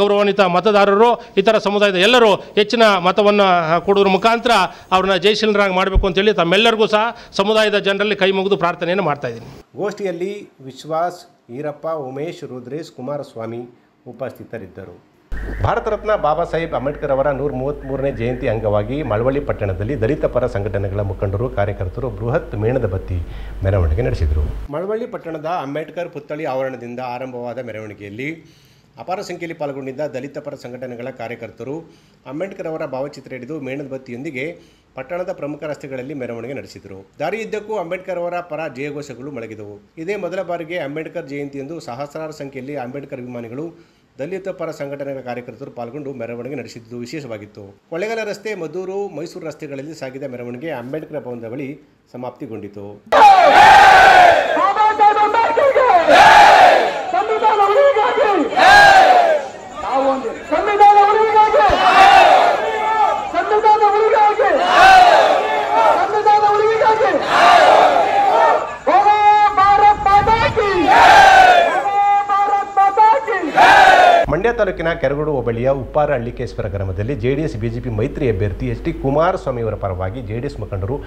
ಗೌರವಾನ್ವಿತ ಮತದಾರರು, ಇತರ ಸಮುದಾಯದ ಎಲ್ಲರೂ ಹೆಚ್ಚಿನ ಮತವನ್ನು ಕೊಡೋದ್ರ ಮುಖಾಂತರ ಅವ್ರನ್ನ ಜಯಶೀಲರಾಗಿ ಮಾಡಬೇಕು ಅಂತೇಳಿ ತಮ್ಮೆಲ್ಲರಿಗೂ ಸಹ ಸಮುದಾಯದ ಜನರಲ್ಲಿ ಕೈ ಮುಗಿದು ಪ್ರಾರ್ಥನೆಯನ್ನು ಮಾಡ್ತಾ ಇದ್ದೀನಿ. ಗೋಷ್ಠಿಯಲ್ಲಿ ವಿಶ್ವಾಸ್ ಈರಪ್ಪ, ಉಮೇಶ್, ರುದ್ರೇಶ್ ಕುಮಾರಸ್ವಾಮಿ ಉಪಸ್ಥಿತರಿದ್ದರು. ಭಾರತ ರತ್ನ ಬಾಬಾ ಸಾಹೇಬ್ ಅಂಬೇಡ್ಕರ್ ಅವರ ನೂರ ಮೂವತ್ತ್ಮೂರನೇ ಜಯಂತಿ ಅಂಗವಾಗಿ ಮಳವಳ್ಳಿ ಪಟ್ಟಣದಲ್ಲಿ ದಲಿತ ಪರ ಸಂಘಟನೆಗಳ ಮುಖಂಡರು, ಕಾರ್ಯಕರ್ತರು ಬೃಹತ್ ಮೇಣದ ಬತ್ತಿ ಮೆರವಣಿಗೆ ನಡೆಸಿದರು. ಮಳವಳ್ಳಿ ಪಟ್ಟಣದ ಅಂಬೇಡ್ಕರ್ ಪುತ್ಥಳಿ ಆವರಣದಿಂದ ಆರಂಭವಾದ ಮೆರವಣಿಗೆಯಲ್ಲಿ ಅಪಾರ ಸಂಖ್ಯೆಯಲ್ಲಿ ಪಾಲ್ಗೊಂಡಿದ್ದ ದಲಿತ ಪರ ಸಂಘಟನೆಗಳ ಕಾರ್ಯಕರ್ತರು, ಅಂಬೇಡ್ಕರ್ ಅವರ ಭಾವಚಿತ್ರ ಹಿಡಿದು ಮೇಣದ ಬತ್ತಿಯೊಂದಿಗೆ ಪಟ್ಟಣದ ಪ್ರಮುಖ ರಸ್ತೆಗಳಲ್ಲಿ ಮೆರವಣಿಗೆ ನಡೆಸಿದರು. ದಾರಿಯುದ್ದಕ್ಕೂ ಅಂಬೇಡ್ಕರ್ ಅವರ ಪರ ಜಯಘೋಷಗಳು ಮೊಳಗಿದವು. ಇದೇ ಮೊದಲ ಬಾರಿಗೆ ಅಂಬೇಡ್ಕರ್ ಜಯಂತಿಯಂದು ಸಹಸ್ರಾರು ಸಂಖ್ಯೆಯಲ್ಲಿ ಅಂಬೇಡ್ಕರ್ ಅಭಿಮಾನಿಗಳು ದಲಿತ ಪರ ಸಂಘಟನೆಗಳ ಕಾರ್ಯಕರ್ತರು ಪಾಲ್ಗೊಂಡು ಮೆರವಣಿಗೆ ನಡೆಸಿದ್ದು ವಿಶೇಷವಾಗಿತ್ತು. ಕೊಳ್ಳೆಗಾಲ ರಸ್ತೆ ಮದ್ದೂರು ಮೈಸೂರು ರಸ್ತೆಗಳಲ್ಲಿ ಸಾಗಿದ ಮೆರವಣಿಗೆ ಅಂಬೇಡ್ಕರ್ ಭವನದ ಬಳಿ ಸಮಾಪ್ತಿಗೊಂಡಿತು. ಸಂವಿಧಾನ ಉಳಿವಿಗಾಗಿ ಸಂವಿಧಾನ ಉಳಿವಿಗಾಗಿ ಸಂವಿಧಾನ ಉಳಿವಿಗಾಗಿ ಓ ಭಾರತ್ ಮಾತಾ ಕಿ ಓ ಭಾರತ್ ಮಾತಾ ಕಿ ಮಂಡ್ಯ ತಾಲೂಕಿನ ಕೆರಗೋಡು ಹೋಬಳಿಯ ಉಪ್ಪಾರ ಹಳ್ಳಿಕೇಶ್ವರ ಗ್ರಾಮದಲ್ಲಿ ಜೆಡಿಎಸ್, ಬಿಜೆಪಿ ಮೈತ್ರಿ ಅಭ್ಯರ್ಥಿ ಎಚ್ ಡಿ ಕುಮಾರಸ್ವಾಮಿ ಅವರ ಪರವಾಗಿ ಜೆಡಿಎಸ್ ಮುಖಂಡರು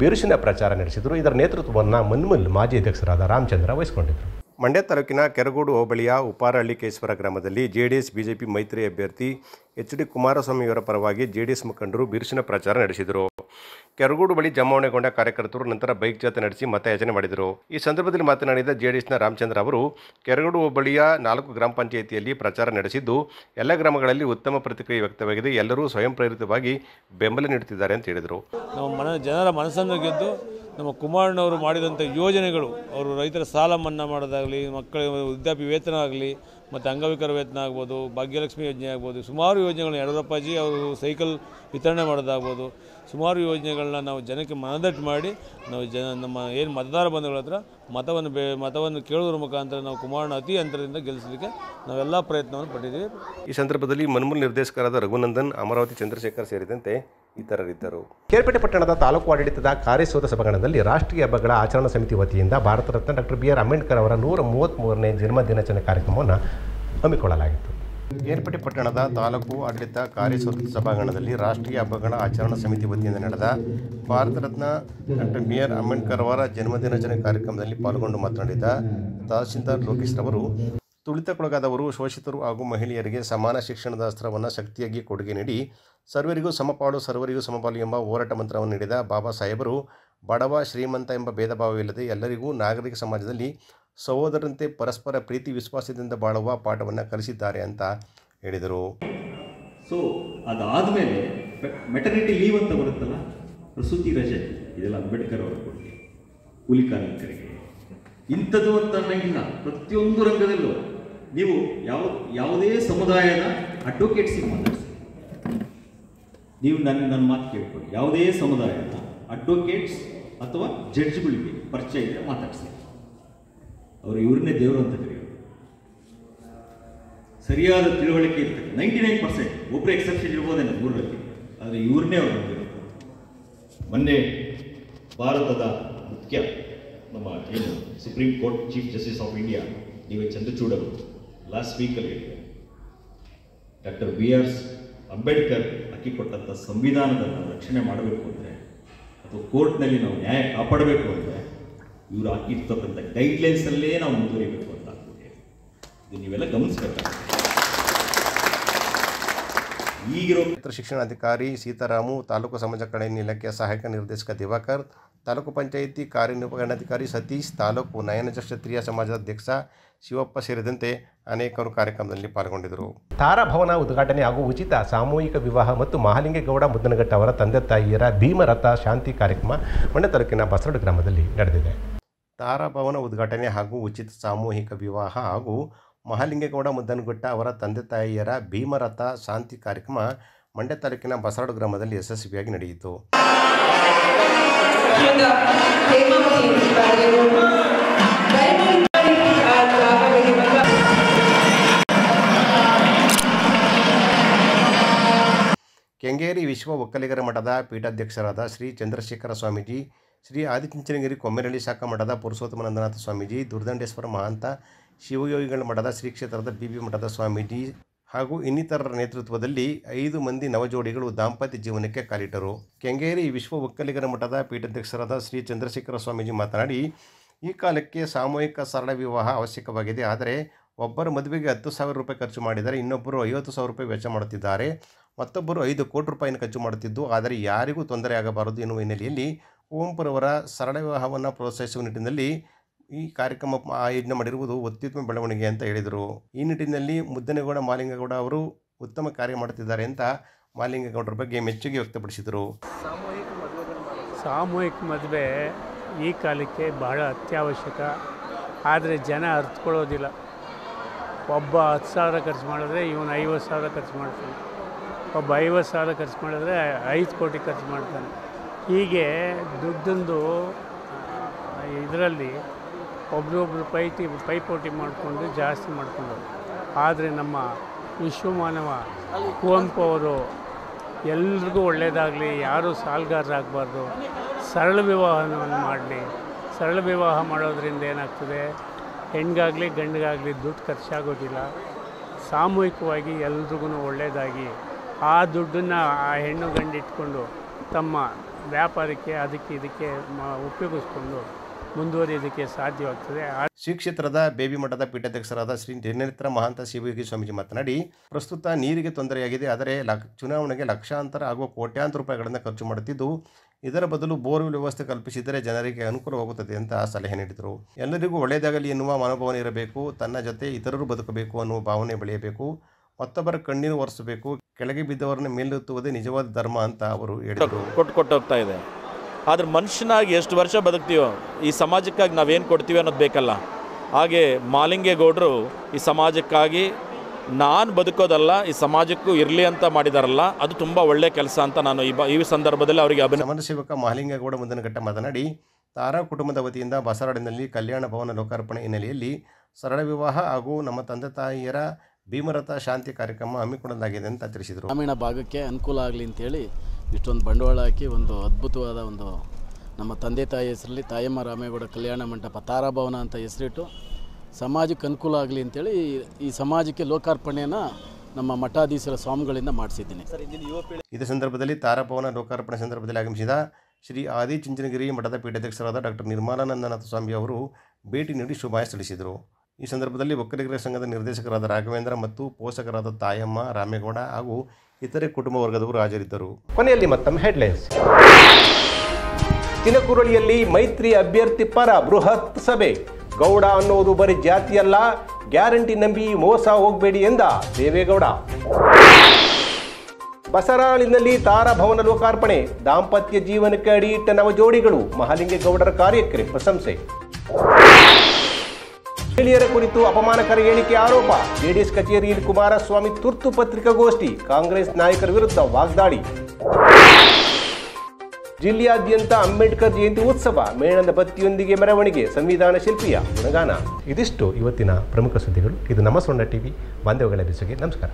ಬಿರುಸಿನ ಪ್ರಚಾರ ನಡೆಸಿದರು. ಇದರ ನೇತೃತ್ವವನ್ನು ಮನ್ಮಲ್ ಮಾಜಿ ಅಧ್ಯಕ್ಷರಾದ ರಾಮಚಂದ್ರ ವಹಿಸಿಕೊಂಡಿದ್ದರು. ಮಂಡ್ಯ ತಾಲೂಕಿನ ಕೆರಗೋಡು ಹೋಬಳಿಯ ಉಪಾರಹಳ್ಳಿಕೇಶ್ವರ ಗ್ರಾಮದಲ್ಲಿ ಜೆಡಿಎಸ್, ಬಿಜೆಪಿ ಮೈತ್ರಿ ಅಭ್ಯರ್ಥಿ ಎಚ್ ಡಿ ಕುಮಾರಸ್ವಾಮಿಯವರ ಪರವಾಗಿ ಜೆಡಿಎಸ್ ಮುಖಂಡರು ಬಿರುಸಿನ ಪ್ರಚಾರ ನಡೆಸಿದರು. ಕೆರಗೋಡು ಬಳಿ ಜಮಾವಣೆಗೊಂಡ ಕಾರ್ಯಕರ್ತರು ನಂತರ ಬೈಕ್ ಜಾಥಾ ನಡೆಸಿ ಮತಯಾಚನೆ ಮಾಡಿದರು. ಈ ಸಂದರ್ಭದಲ್ಲಿ ಮಾತನಾಡಿದ ಜೆಡಿಎಸ್ನ ರಾಮಚಂದ್ರ ಅವರು, ಕೆರಗೋಡು ಹೋಬಳಿಯ ನಾಲ್ಕು ಗ್ರಾಮ ಪಂಚಾಯಿತಿಯಲ್ಲಿ ಪ್ರಚಾರ ನಡೆಸಿದ್ದು, ಎಲ್ಲ ಗ್ರಾಮಗಳಲ್ಲಿ ಉತ್ತಮ ಪ್ರತಿಕ್ರಿಯೆ ವ್ಯಕ್ತವಾಗಿದೆ. ಎಲ್ಲರೂ ಸ್ವಯಂ ಪ್ರೇರಿತವಾಗಿ ಬೆಂಬಲ ನೀಡುತ್ತಿದ್ದಾರೆ ಅಂತ ಹೇಳಿದರು. ನಮ್ಮ ಜನರ ಮನಸ್ಸನ್ನು ಗೆದ್ದು ನಮ್ಮ ಕುಮಾರಣ್ಣವರು ಮಾಡಿದಂಥ ಯೋಜನೆಗಳು, ಅವರು ರೈತರ ಸಾಲ ಮನ್ನಾ ಮಾಡೋದಾಗಲಿ, ಮಕ್ಕಳ ವೃದ್ಧಾಪ್ಯ ವೇತನ ಆಗಲಿ, ಮತ್ತು ಅಂಗವಿಕಲ ವೇತನ ಆಗ್ಬೋದು, ಭಾಗ್ಯಲಕ್ಷ್ಮಿ ಯೋಜನೆ ಆಗ್ಬೋದು, ಸುಮಾರು ಯೋಜನೆಗಳನ್ನ ಯಡಿಯೂರಪ್ಪಾಜಿ ಅವರು ಸೈಕಲ್ ವಿತರಣೆ ಮಾಡೋದಾಗ್ಬೋದು. ಸುಮಾರು ಯೋಜನೆಗಳನ್ನ ನಾವು ಜನಕ್ಕೆ ಮನದಟ್ಟು ಮಾಡಿ ನಾವು ಜನ ನಮ್ಮ ಏನು ಮತದಾರ ಬಂಧುಗಳ ಹತ್ರ ಮತವನ್ನು ಬೇ ಮತವನ್ನು ಕೇಳುವುದರ ಮುಖಾಂತರ ನಾವು ಕುಮಾರನ ಅತಿ ಅಂತರದಿಂದ ಗೆಲ್ಲಿಸಲಿಕ್ಕೆ ನಾವೆಲ್ಲ ಪ್ರಯತ್ನವನ್ನು ಪಟ್ಟಿದ್ದೀವಿ. ಈ ಸಂದರ್ಭದಲ್ಲಿ ಮನ್ಮೂಲ ನಿರ್ದೇಶಕರಾದ ರಘುನಂದನ್ ಅಮರಾವತಿ ಚಂದ್ರಶೇಖರ್ ಸೇರಿದಂತೆ ಇತರರಿದ್ದರು. ಕೇರ್ಪೇಟೆ ಪಟ್ಟಣದ ತಾಲೂಕು ಆಡಳಿತದ ಕಾರ್ಯಸೌಧ ಸಭಾಂಗಣದಲ್ಲಿ ರಾಷ್ಟ್ರೀಯ ಹಬ್ಬಗಳ ಆಚರಣಾ ಸಮಿತಿ ವತಿಯಿಂದ Bharat Ratna doctor B R Ambedkar ಅವರ ನೂರ ಮೂವತ್ತ್ಮೂರನೇ ಜನ್ಮ ದಿನಾಚರಣೆ ಕಾರ್ಯಕ್ರಮವನ್ನು ಹಮ್ಮಿಕೊಳ್ಳಲಾಗಿತ್ತು. ಕೇರ್ಪೇಟೆ ಪಟ್ಟಣದ ತಾಲೂಕು ಆಡಳಿತ ಕಾರ್ಯಸೂತ್ರ ಸಭಾಂಗಣದಲ್ಲಿ ರಾಷ್ಟ್ರೀಯ ಹಬ್ಬಗಳ ಆಚರಣಾ ಸಮಿತಿ ವತಿಯಿಂದ ನಡೆದ Bharat Ratna doctor B R Ambedkar ಅವರ ಜನ್ಮದಿನಾಚರಣೆ ಕಾರ್ಯಕ್ರಮದಲ್ಲಿ ಪಾಲ್ಗೊಂಡು ಮಾತನಾಡಿದ ತಹಸೀಲ್ದಾರ್ ಲೋಕೇಶ್ ರವರು, ತುಳಿತಕ್ಕೊಳಗಾದವರು, ಶೋಷಿತರು ಹಾಗೂ ಮಹಿಳೆಯರಿಗೆ ಸಮಾನ ಶಿಕ್ಷಣದ ಅಸ್ತ್ರವನ್ನು ಶಕ್ತಿಯಾಗಿ ಕೊಡುಗೆ ನೀಡಿ ಸರ್ವರಿಗೂ ಸಮಪಾಡು ಸರ್ವರಿಗೂ ಸಮಪಾಲು ಎಂಬ ಹೋರಾಟ ಮಂತ್ರವನ್ನು ನೀಡಿದ ಬಾಬಾ ಸಾಹೇಬರು, ಬಡವ, ಶ್ರೀಮಂತ ಎಂಬ ಭೇದ ಭಾವವಿಲ್ಲದೆ ಎಲ್ಲರಿಗೂ ನಾಗರಿಕ ಸಮಾಜದಲ್ಲಿ ಸಹೋದರಂತೆ ಪರಸ್ಪರ ಪ್ರೀತಿ, ವಿಶ್ವಾಸದಿಂದ ಬಾಳುವ ಪಾಠವನ್ನು ಕಲಿಸಿದ್ದಾರೆ ಅಂತ ಹೇಳಿದರು. ಸೊ ಅದಾದಮೇಲೆ ಮೆಟರ್ನಿಟಿ ಲೀವ್ ಅಂತ ಬರುತ್ತಲ್ಲ, ಪ್ರಸೂತಿ ರಜೆ, ಇದೆಲ್ಲ ಅಂಬೇಡ್ಕರ್ ಅವರ ಕೊಡುಗೆ ಕೂಲಿ ಕಾರ್ಮಿಕರಿಗೆ ಇಂಥದ್ದು ಅಂತ ಅನ್ನಂಗಿಲ್ಲ. ಪ್ರತಿಯೊಂದು ರಂಗದಲ್ಲೂ ನೀವು ಯಾವ, ಯಾವುದೇ ಸಮುದಾಯದ ಅಡ್ವೊಕೇಟ್ಸಿಗೆ ಮಾತಾಡಿಸಿ. ನೀವು ನನ್ನ ನನ್ನ ಮಾತು ಕೇಳ್ಕೊಳ್ಳಿ. ಯಾವುದೇ ಸಮುದಾಯದ ಅಡ್ವೊಕೇಟ್ಸ್ ಅಥವಾ ಜಡ್ಜ್ಗಳಿಗೆ ಪರಿಚಯ ಇದ್ದರೆ ಮಾತಾಡಿಸಿ. ಅವರು ಇವ್ರನ್ನೇ ದೇವರು ಅಂತ ಕರೆಯೋದು ಸರಿಯಾದ ತಿಳುವಳಿಕೆ ಇರ್ತದೆ. ನೈಂಟಿ ನೈನ್ ಪರ್ಸೆಂಟ್ ಒಬ್ಬರು ಎಕ್ಸೆಪ್ಷನ್ ಇರ್ಬೋದೇನೋ ಮೂರರಲ್ಲಿ. ಆದರೆ ಇವ್ರನ್ನೇ ಅವ್ರು ಬಂದಿರೋದು ಮೊನ್ನೆ ಭಾರತದ ಮುಖ್ಯ ನಮ್ಮ ಏನು supreme court chief justice of India D Y Chandrachud ಅವರು ಲಾಸ್ಟ್ ವೀಕಲ್ಲಿ ಹೇಳಿದ್ದಾರೆ. ಡಾಕ್ಟರ್ ಬಿ ಆರ್ ಅಂಬೇಡ್ಕರ್ ಹಾಕಿಕೊಟ್ಟಂಥ ಸಂವಿಧಾನದ ನಾವು ರಕ್ಷಣೆ ಮಾಡಬೇಕು ಅಂದರೆ ಅಥವಾ ಕೋರ್ಟ್ನಲ್ಲಿ ನಾವು ನ್ಯಾಯ ಕಾಪಾಡಬೇಕು ಅಂದರೆ ಇವರು ಹಾಕಿರ್ತಕ್ಕಂಥ ಗೈಡ್ಲೈನ್ಸಲ್ಲೇ ನಾವು ಮುಂದುವರಿಬೇಕು ಅಂತ ಇದು ನೀವೆಲ್ಲ ಗಮನಿಸ್ಬೇಕಾಗ್ತದೆ ಈಗಿರೋ ಕ್ಷೇತ್ರ ಶಿಕ್ಷಣಾಧಿಕಾರಿ ಸೀತಾರಾಮು ತಾಲೂಕು ಸಮಾಜ ಕಲ್ಯಾಣ ಇಲಾಖೆಯ ಸಹಾಯಕ ನಿರ್ದೇಶಕ ದಿವಾಕರ್ ತಾಲೂಕು ಪಂಚಾಯಿತಿ ಕಾರ್ಯನಿರ್ವಹಣಾಧಿಕಾರಿ ಸತೀಶ್ ತಾಲೂಕು ನಯನಜ ಕ್ಷತ್ರಿಯ ಸಮಾಜದ ಅಧ್ಯಕ್ಷ ಶಿವಪ್ಪ ಸೇರಿದಂತೆ ಅನೇಕರು ಕಾರ್ಯಕ್ರಮದಲ್ಲಿ ಪಾಲ್ಗೊಂಡಿದ್ದರು. ತಾರಾಭವನ ಉದ್ಘಾಟನೆ ಹಾಗೂ ಉಚಿತ ಸಾಮೂಹಿಕ ವಿವಾಹ ಮತ್ತು ಮಹಾಲಿಂಗೇಗೌಡ ಮುದ್ದನಘಟ್ಟ ಅವರ ತಂದೆ ತಾಯಿಯರ ಭೀಮರಥ ಶಾಂತಿ ಕಾರ್ಯಕ್ರಮ ಮಂಡ್ಯ ತಾಲೂಕಿನ ಬಸರಡು ಗ್ರಾಮದಲ್ಲಿ ನಡೆದಿದೆ. ತಾರಾಭವನ ಉದ್ಘಾಟನೆ ಹಾಗೂ ಉಚಿತ ಸಾಮೂಹಿಕ ವಿವಾಹ ಹಾಗೂ ಮಹಾಲಿಂಗೇಗೌಡ ಮುದ್ದನಗುಟ್ಟ ಅವರ ತಂದೆ ತಾಯಿಯರ ಭೀಮರಥ ಶಾಂತಿ ಕಾರ್ಯಕ್ರಮ ಮಂಡ್ಯ ತಾಲೂಕಿನ ಬಸರಡು ಗ್ರಾಮದಲ್ಲಿ ಯಶಸ್ವಿಯಾಗಿ ನಡೆಯಿತು. ಕೆಂಗೇರಿ ವಿಶ್ವ ಒಕ್ಕಲಿಗರ ಮಠದ ಪೀಠಾಧ್ಯಕ್ಷರಾದ ಶ್ರೀ ಚಂದ್ರಶೇಖರ ಸ್ವಾಮೀಜಿ ಶ್ರೀ ಆದಿಚುಂಚನಗಿರಿ ಕೊಮ್ಮೆರಳ್ಳಿ ಶಾಖಾ ಮಠದ ಪುರುಷೋತ್ತಮನಂದನಾಥ ಸ್ವಾಮೀಜಿ, ದುರ್ದಂಡೇಶ್ವರ ಮಹಾಂತ, ಶಿವಯೋಗಿಗಳ ಮಠದ ಶ್ರೀ ಕ್ಷೇತ್ರದ ಬಿ ಬಿ ಮಠದ ಸ್ವಾಮೀಜಿ ಹಾಗೂ ಇನ್ನಿತರರ ನೇತೃತ್ವದಲ್ಲಿ ಐದು ಮಂದಿ ನವಜೋಡಿಗಳು ದಾಂಪತ್ಯ ಜೀವನಕ್ಕೆ ಕಾಲಿಟ್ಟರು. ಕೆಂಗೇರಿ ವಿಶ್ವ ಒಕ್ಕಲಿಗರ ಮಠದ ಪೀಠಾಧ್ಯಕ್ಷರಾದ ಶ್ರೀ ಚಂದ್ರಶೇಖರ ಸ್ವಾಮೀಜಿ ಮಾತನಾಡಿ, ಈ ಕಾಲಕ್ಕೆ ಸಾಮೂಹಿಕ ಸರಳ ವಿವಾಹ ಅವಶ್ಯಕವಾಗಿದೆ. ಆದರೆ ಒಬ್ಬರು ಮದುವೆಗೆ ಹತ್ತು ಸಾವಿರ ರೂಪಾಯಿ ಖರ್ಚು ಮಾಡಿದರೆ ಇನ್ನೊಬ್ಬರು ಐವತ್ತು ಸಾವಿರ ರೂಪಾಯಿ ವೆಚ್ಚ ಮಾಡುತ್ತಿದ್ದಾರೆ. ಮತ್ತೊಬ್ಬರು ಐದು ಕೋಟಿ ರೂಪಾಯಿನ ಖರ್ಚು ಮಾಡುತ್ತಿದ್ದು, ಆದರೆ ಯಾರಿಗೂ ತೊಂದರೆ ಆಗಬಾರದು ಎನ್ನುವ ಹಿನ್ನೆಲೆಯಲ್ಲಿ ಕುವೆಂಪುರವರ ಸರಳ ವಿವಾಹವನ್ನು ಪ್ರೋತ್ಸಾಹಿಸುವ ನಿಟ್ಟಿನಲ್ಲಿ ಈ ಕಾರ್ಯಕ್ರಮ ಆಯೋಜನೆ ಮಾಡಿರುವುದು ಅತ್ಯುತ್ತಮ ಬೆಳವಣಿಗೆ ಅಂತ ಹೇಳಿದರು. ಈ ನಿಟ್ಟಿನಲ್ಲಿ ಮುದ್ದನಗೌಡ ಮಾಲಿಂಗಗೌಡ ಅವರು ಉತ್ತಮ ಕಾರ್ಯ ಮಾಡುತ್ತಿದ್ದಾರೆ ಅಂತ ಮಾಲಿಂಗಗೌಡರ ಬಗ್ಗೆ ಮೆಚ್ಚುಗೆ ವ್ಯಕ್ತಪಡಿಸಿದರು. ಸಾಮೂಹಿಕ ಮದುವೆ ಈ ಕಾಲಕ್ಕೆ ಬಹಳ ಅತ್ಯವಶ್ಯಕ. ಆದರೆ ಜನ ಅರ್ಥಕೊಳ್ಳೋದಿಲ್ಲ ಒಬ್ಬ ಹತ್ತು ಸಾವಿರ ಖರ್ಚು ಮಾಡಿದ್ರೆ ಇವನು ಐವತ್ತು ಸಾವಿರ ಖರ್ಚು ಮಾಡ್ತಾನೆ. ಒಬ್ಬ ಐವತ್ತು ಸಾವಿರ ಖರ್ಚು ಮಾಡಿದ್ರೆ ಐದು ಕೋಟಿ ಖರ್ಚು ಮಾಡ್ತಾನೆ. ಹೀಗೆ ದುಡ್ಡೊಂದು ಇದರಲ್ಲಿ ಒಬ್ರೊಬ್ರು ಪೈಟಿ, ಪೈಪೋಟಿ ಮಾಡಿಕೊಂಡು ಜಾಸ್ತಿ ಮಾಡಿಕೊಂಡು ಆದರೆ ನಮ್ಮ ವಿಶ್ವಮಾನವ ಕುವೆಂಪು ಅವರು ಎಲ್ರಿಗೂ ಒಳ್ಳೆಯದಾಗಲಿ ಯಾರೂ ಸಾಲಗಾರರಾಗಬಾರ್ದು. ಸರಳ ವಿವಾಹವನ್ನು ಮಾಡಲಿ. ಸರಳ ವಿವಾಹ ಮಾಡೋದ್ರಿಂದ ಏನಾಗ್ತದೆ? ಹೆಣ್ಗಾಗಲಿ, ಗಂಡಿಗಾಗಲಿ ದುಡ್ಡು ಖರ್ಚಾಗೋದಿಲ್ಲ. ಸಾಮೂಹಿಕವಾಗಿ ಎಲ್ರಿಗೂ ಒಳ್ಳೆಯದಾಗಿ ಆ ದುಡ್ಡನ್ನು ಆ ಹೆಣ್ಣು ಗಂಡಿಟ್ಕೊಂಡು ತಮ್ಮ ವ್ಯಾಪಾರಕ್ಕೆ ಅದಕ್ಕೆ ಇದಕ್ಕೆ ಉಪಯೋಗಿಸ್ಕೊಂಡು ಮುಂದುವರಿಯೋದಕ್ಕೆ ಸಾಧ್ಯವಾಗ್ತದೆ. ಶ್ರೀ ಕ್ಷೇತ್ರದ ಬೇಬಿ ಮಠದ ಪೀಠಾಧ್ಯಕ್ಷರಾದ ಶ್ರೀ ನಿರ್ನೇತ್ರ ಮಹಾಂತ ಶಿವಯೋಗಿ ಸ್ವಾಮೀಜಿ ಮಾತನಾಡಿ, ಪ್ರಸ್ತುತ ನೀರಿಗೆ ತೊಂದರೆಯಾಗಿದೆ, ಆದರೆ ಚುನಾವಣೆಗೆ ಲಕ್ಷಾಂತರ ಹಾಗೂ ಕೋಟ್ಯಾಂತರ ರೂಪಾಯಿಗಳನ್ನು ಖರ್ಚು ಮಾಡುತ್ತಿದ್ದು, ಇದರ ಬದಲು ಬೋರ್ವೆಲ್ ವ್ಯವಸ್ಥೆ ಕಲ್ಪಿಸಿದರೆ ಜನರಿಗೆ ಅನುಕೂಲವಾಗುತ್ತದೆ ಅಂತ ಸಲಹೆ ನೀಡಿದರು. ಎಲ್ಲರಿಗೂ ಒಳ್ಳೆಯದಾಗಲಿ ಎನ್ನುವ ಮನೋಭಾವನೆ ಇರಬೇಕು, ತನ್ನ ಜೊತೆ ಇತರರು ಬದುಕಬೇಕು ಅನ್ನುವ ಭಾವನೆ ಬೆಳೆಯಬೇಕು. ಮತ್ತೊಬ್ಬರ ಕಣ್ಣೀರು ಒರೆಸಬೇಕು ಕೆಳಗೆ ಬಿದ್ದವರನ್ನ ಮೇಲೆತ್ತುವುದೇ ನಿಜವಾದ ಧರ್ಮ ಅಂತ ಅವರು ಹೇಳಿದರು. ಕೊಟ್ಟು ಕೊಟ್ಟು ಹೋಗ್ತಾ ಇದೆ. ಆದರೆ ಮನುಷ್ಯನಾಗಿ ಎಷ್ಟು ವರ್ಷ ಬದುಕ್ತೀವೋ ಈ ಸಮಾಜಕ್ಕಾಗಿ ನಾವೇನು ಕೊಡ್ತೀವಿ ಅನ್ನೋದು ಬೇಕಲ್ಲ. ಹಾಗೆ ಮಾಲಿಂಗೇಗೌಡರು ಈ ಸಮಾಜಕ್ಕಾಗಿ ನಾನು ಬದುಕೋದಲ್ಲ ಈ ಸಮಾಜಕ್ಕೂ ಇರಲಿ ಅಂತ ಮಾಡಿದಾರಲ್ಲ ಅದು ತುಂಬ ಒಳ್ಳೆಯ ಕೆಲಸ ಅಂತ ನಾನು ಈ ಬ ಈ ಸಂದರ್ಭದಲ್ಲಿ ಅವರಿಗೆ ಅಭಿನ ಸೇವಕ ಮುಂದಿನ ಘಟ್ಟ ಮಾತನಾಡಿ ತಾರಾ ಕುಟುಂಬದ ವತಿಯಿಂದ ಬಸರಾಡಿನಲ್ಲಿ ಕಲ್ಯಾಣ ಭವನ ಲೋಕಾರ್ಪಣೆ ಹಿನ್ನೆಲೆಯಲ್ಲಿ ಸರಳ ವಿವಾಹ ಹಾಗೂ ನಮ್ಮ ತಂದೆ ತಾಯಿಯರ ಭೀಮರಥ ಶಾಂತಿ ಕಾರ್ಯಕ್ರಮ ಹಮ್ಮಿಕೊಳ್ಳಲಾಗಿದೆ ಅಂತ ತಿಳಿಸಿದರು. ಗ್ರಾಮೀಣ ಭಾಗಕ್ಕೆ ಅನುಕೂಲ ಆಗಲಿ ಅಂತೇಳಿ ಇಷ್ಟೊಂದು ಬಂಡವಾಳ ಹಾಕಿ ಒಂದು ಅದ್ಭುತವಾದ ಒಂದು ನಮ್ಮ ತಂದೆ ತಾಯಿ ಹೆಸರಲ್ಲಿ ತಾಯಮ್ಮ ರಾಮೇಗೌಡ ಕಲ್ಯಾಣ ಮಂಟಪ ತಾರಾಭವನ ಅಂತ ಹೆಸರಿಟ್ಟು ಸಮಾಜಕ್ಕೆ ಅನುಕೂಲ ಆಗಲಿ ಅಂತೇಳಿ ಈ- ಈ ಸಮಾಜಕ್ಕೆ ಲೋಕಾರ್ಪಣೆಯನ್ನು ನಮ್ಮ ಮಠಾಧೀಶರ ಸ್ವಾಮಿಗಳಿಂದ ಮಾಡಿಸಿದ್ದೀನಿ. ಇದೇ ಸಂದರ್ಭದಲ್ಲಿ ತಾರಾಭವನ ಲೋಕಾರ್ಪಣೆ ಸಂದರ್ಭದಲ್ಲಿ ಆಗಮಿಸಿದ ಶ್ರೀ ಆದಿಚುಂಚನಗಿರಿ ಮಠದ ಪೀಠಾಧ್ಯಕ್ಷರಾದ ಡಾಕ್ಟರ್ ನಿರ್ಮಲಾನಂದನಾಥ ಸ್ವಾಮಿ ಅವರು ಭೇಟಿ ನೀಡಿ ಶುಭಾಶಯ ತಿಳಿಸಿದರು. ಈ ಸಂದರ್ಭದಲ್ಲಿ ಒಕ್ಕಲಿಗರ ಸಂಘದ ನಿರ್ದೇಶಕರಾದ ರಾಘವೇಂದ್ರ ಮತ್ತು ಪೋಷಕರಾದ ತಾಯಮ್ಮ, ರಾಮೇಗೌಡ ಹಾಗೂ ಇತರೆ ಕುಟುಂಬ ವರ್ಗದವರು ಹಾಜರಿದ್ದರು. ಕೊನೆಯಲ್ಲಿ ಮತ್ತೊಮ್ಮೆ ಹೆಡ್ಲೈನ್ಸ್ ತಿನಕುರಳಿಯಲ್ಲಿ ಮೈತ್ರಿ ಅಭ್ಯರ್ಥಿ ಪರ ಬೃಹತ್ ಸಭೆ. ಗೌಡ ಅನ್ನೋದು ಬರೀ ಜಾತಿಯಲ್ಲ, ಗ್ಯಾರಂಟಿ ನಂಬಿ ಮೋಸ ಹೋಗಬೇಡಿ ಎಂದ ದೇವೇಗೌಡ. ಬಸರಾಳಿನಲ್ಲಿ ತಾರಾಭವನ ಲೋಕಾರ್ಪಣೆ. ದಾಂಪತ್ಯ ಜೀವನಕ್ಕೆ ಅಡಿಯಿಟ್ಟ ನವಜೋಡಿಗಳು ಮಹಾಲಿಂಗೇಗೌಡರ ಕಾರ್ಯಕ್ಕೆ ಪ್ರಶಂಸೆ. ಮಹಿಳೆಯರ ಕುರಿತು ಅಪಮಾನಕರ ಹೇಳಿಕೆ ಆರೋಪ. ಜೆಡಿಎಸ್ ಕಚೇರಿಯಲ್ಲಿ ಕುಮಾರಸ್ವಾಮಿ ತುರ್ತು ಪತ್ರಿಕಾಗೋಷ್ಠಿ, ಕಾಂಗ್ರೆಸ್ ನಾಯಕರ ವಿರುದ್ಧ ವಾಗ್ದಾಳಿ. ಜಿಲ್ಲೆಯಾದ್ಯಂತ ಅಂಬೇಡ್ಕರ್ ಜಯಂತಿ ಉತ್ಸವ, ಮೇಳದ ಬತ್ತಿಯೊಂದಿಗೆ ಮೆರವಣಿಗೆ, ಸಂವಿಧಾನ ಶಿಲ್ಪಿಯ ಗುಣಗಾನ. ಇದಿಷ್ಟು ಇವತ್ತಿನ ಪ್ರಮುಖ ಸುದ್ದಿಗಳು. ಇದು ನಮ್ಮ ಸೊಂಡ ಟಿವಿ ಬಾಂಧವಗಳ ಬಿಸಿಗೆ. ನಮಸ್ಕಾರ.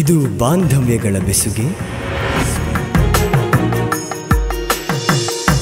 ಇದು ಬಾಂಧವ್ಯಗಳ ಬೆಸುಗೆ.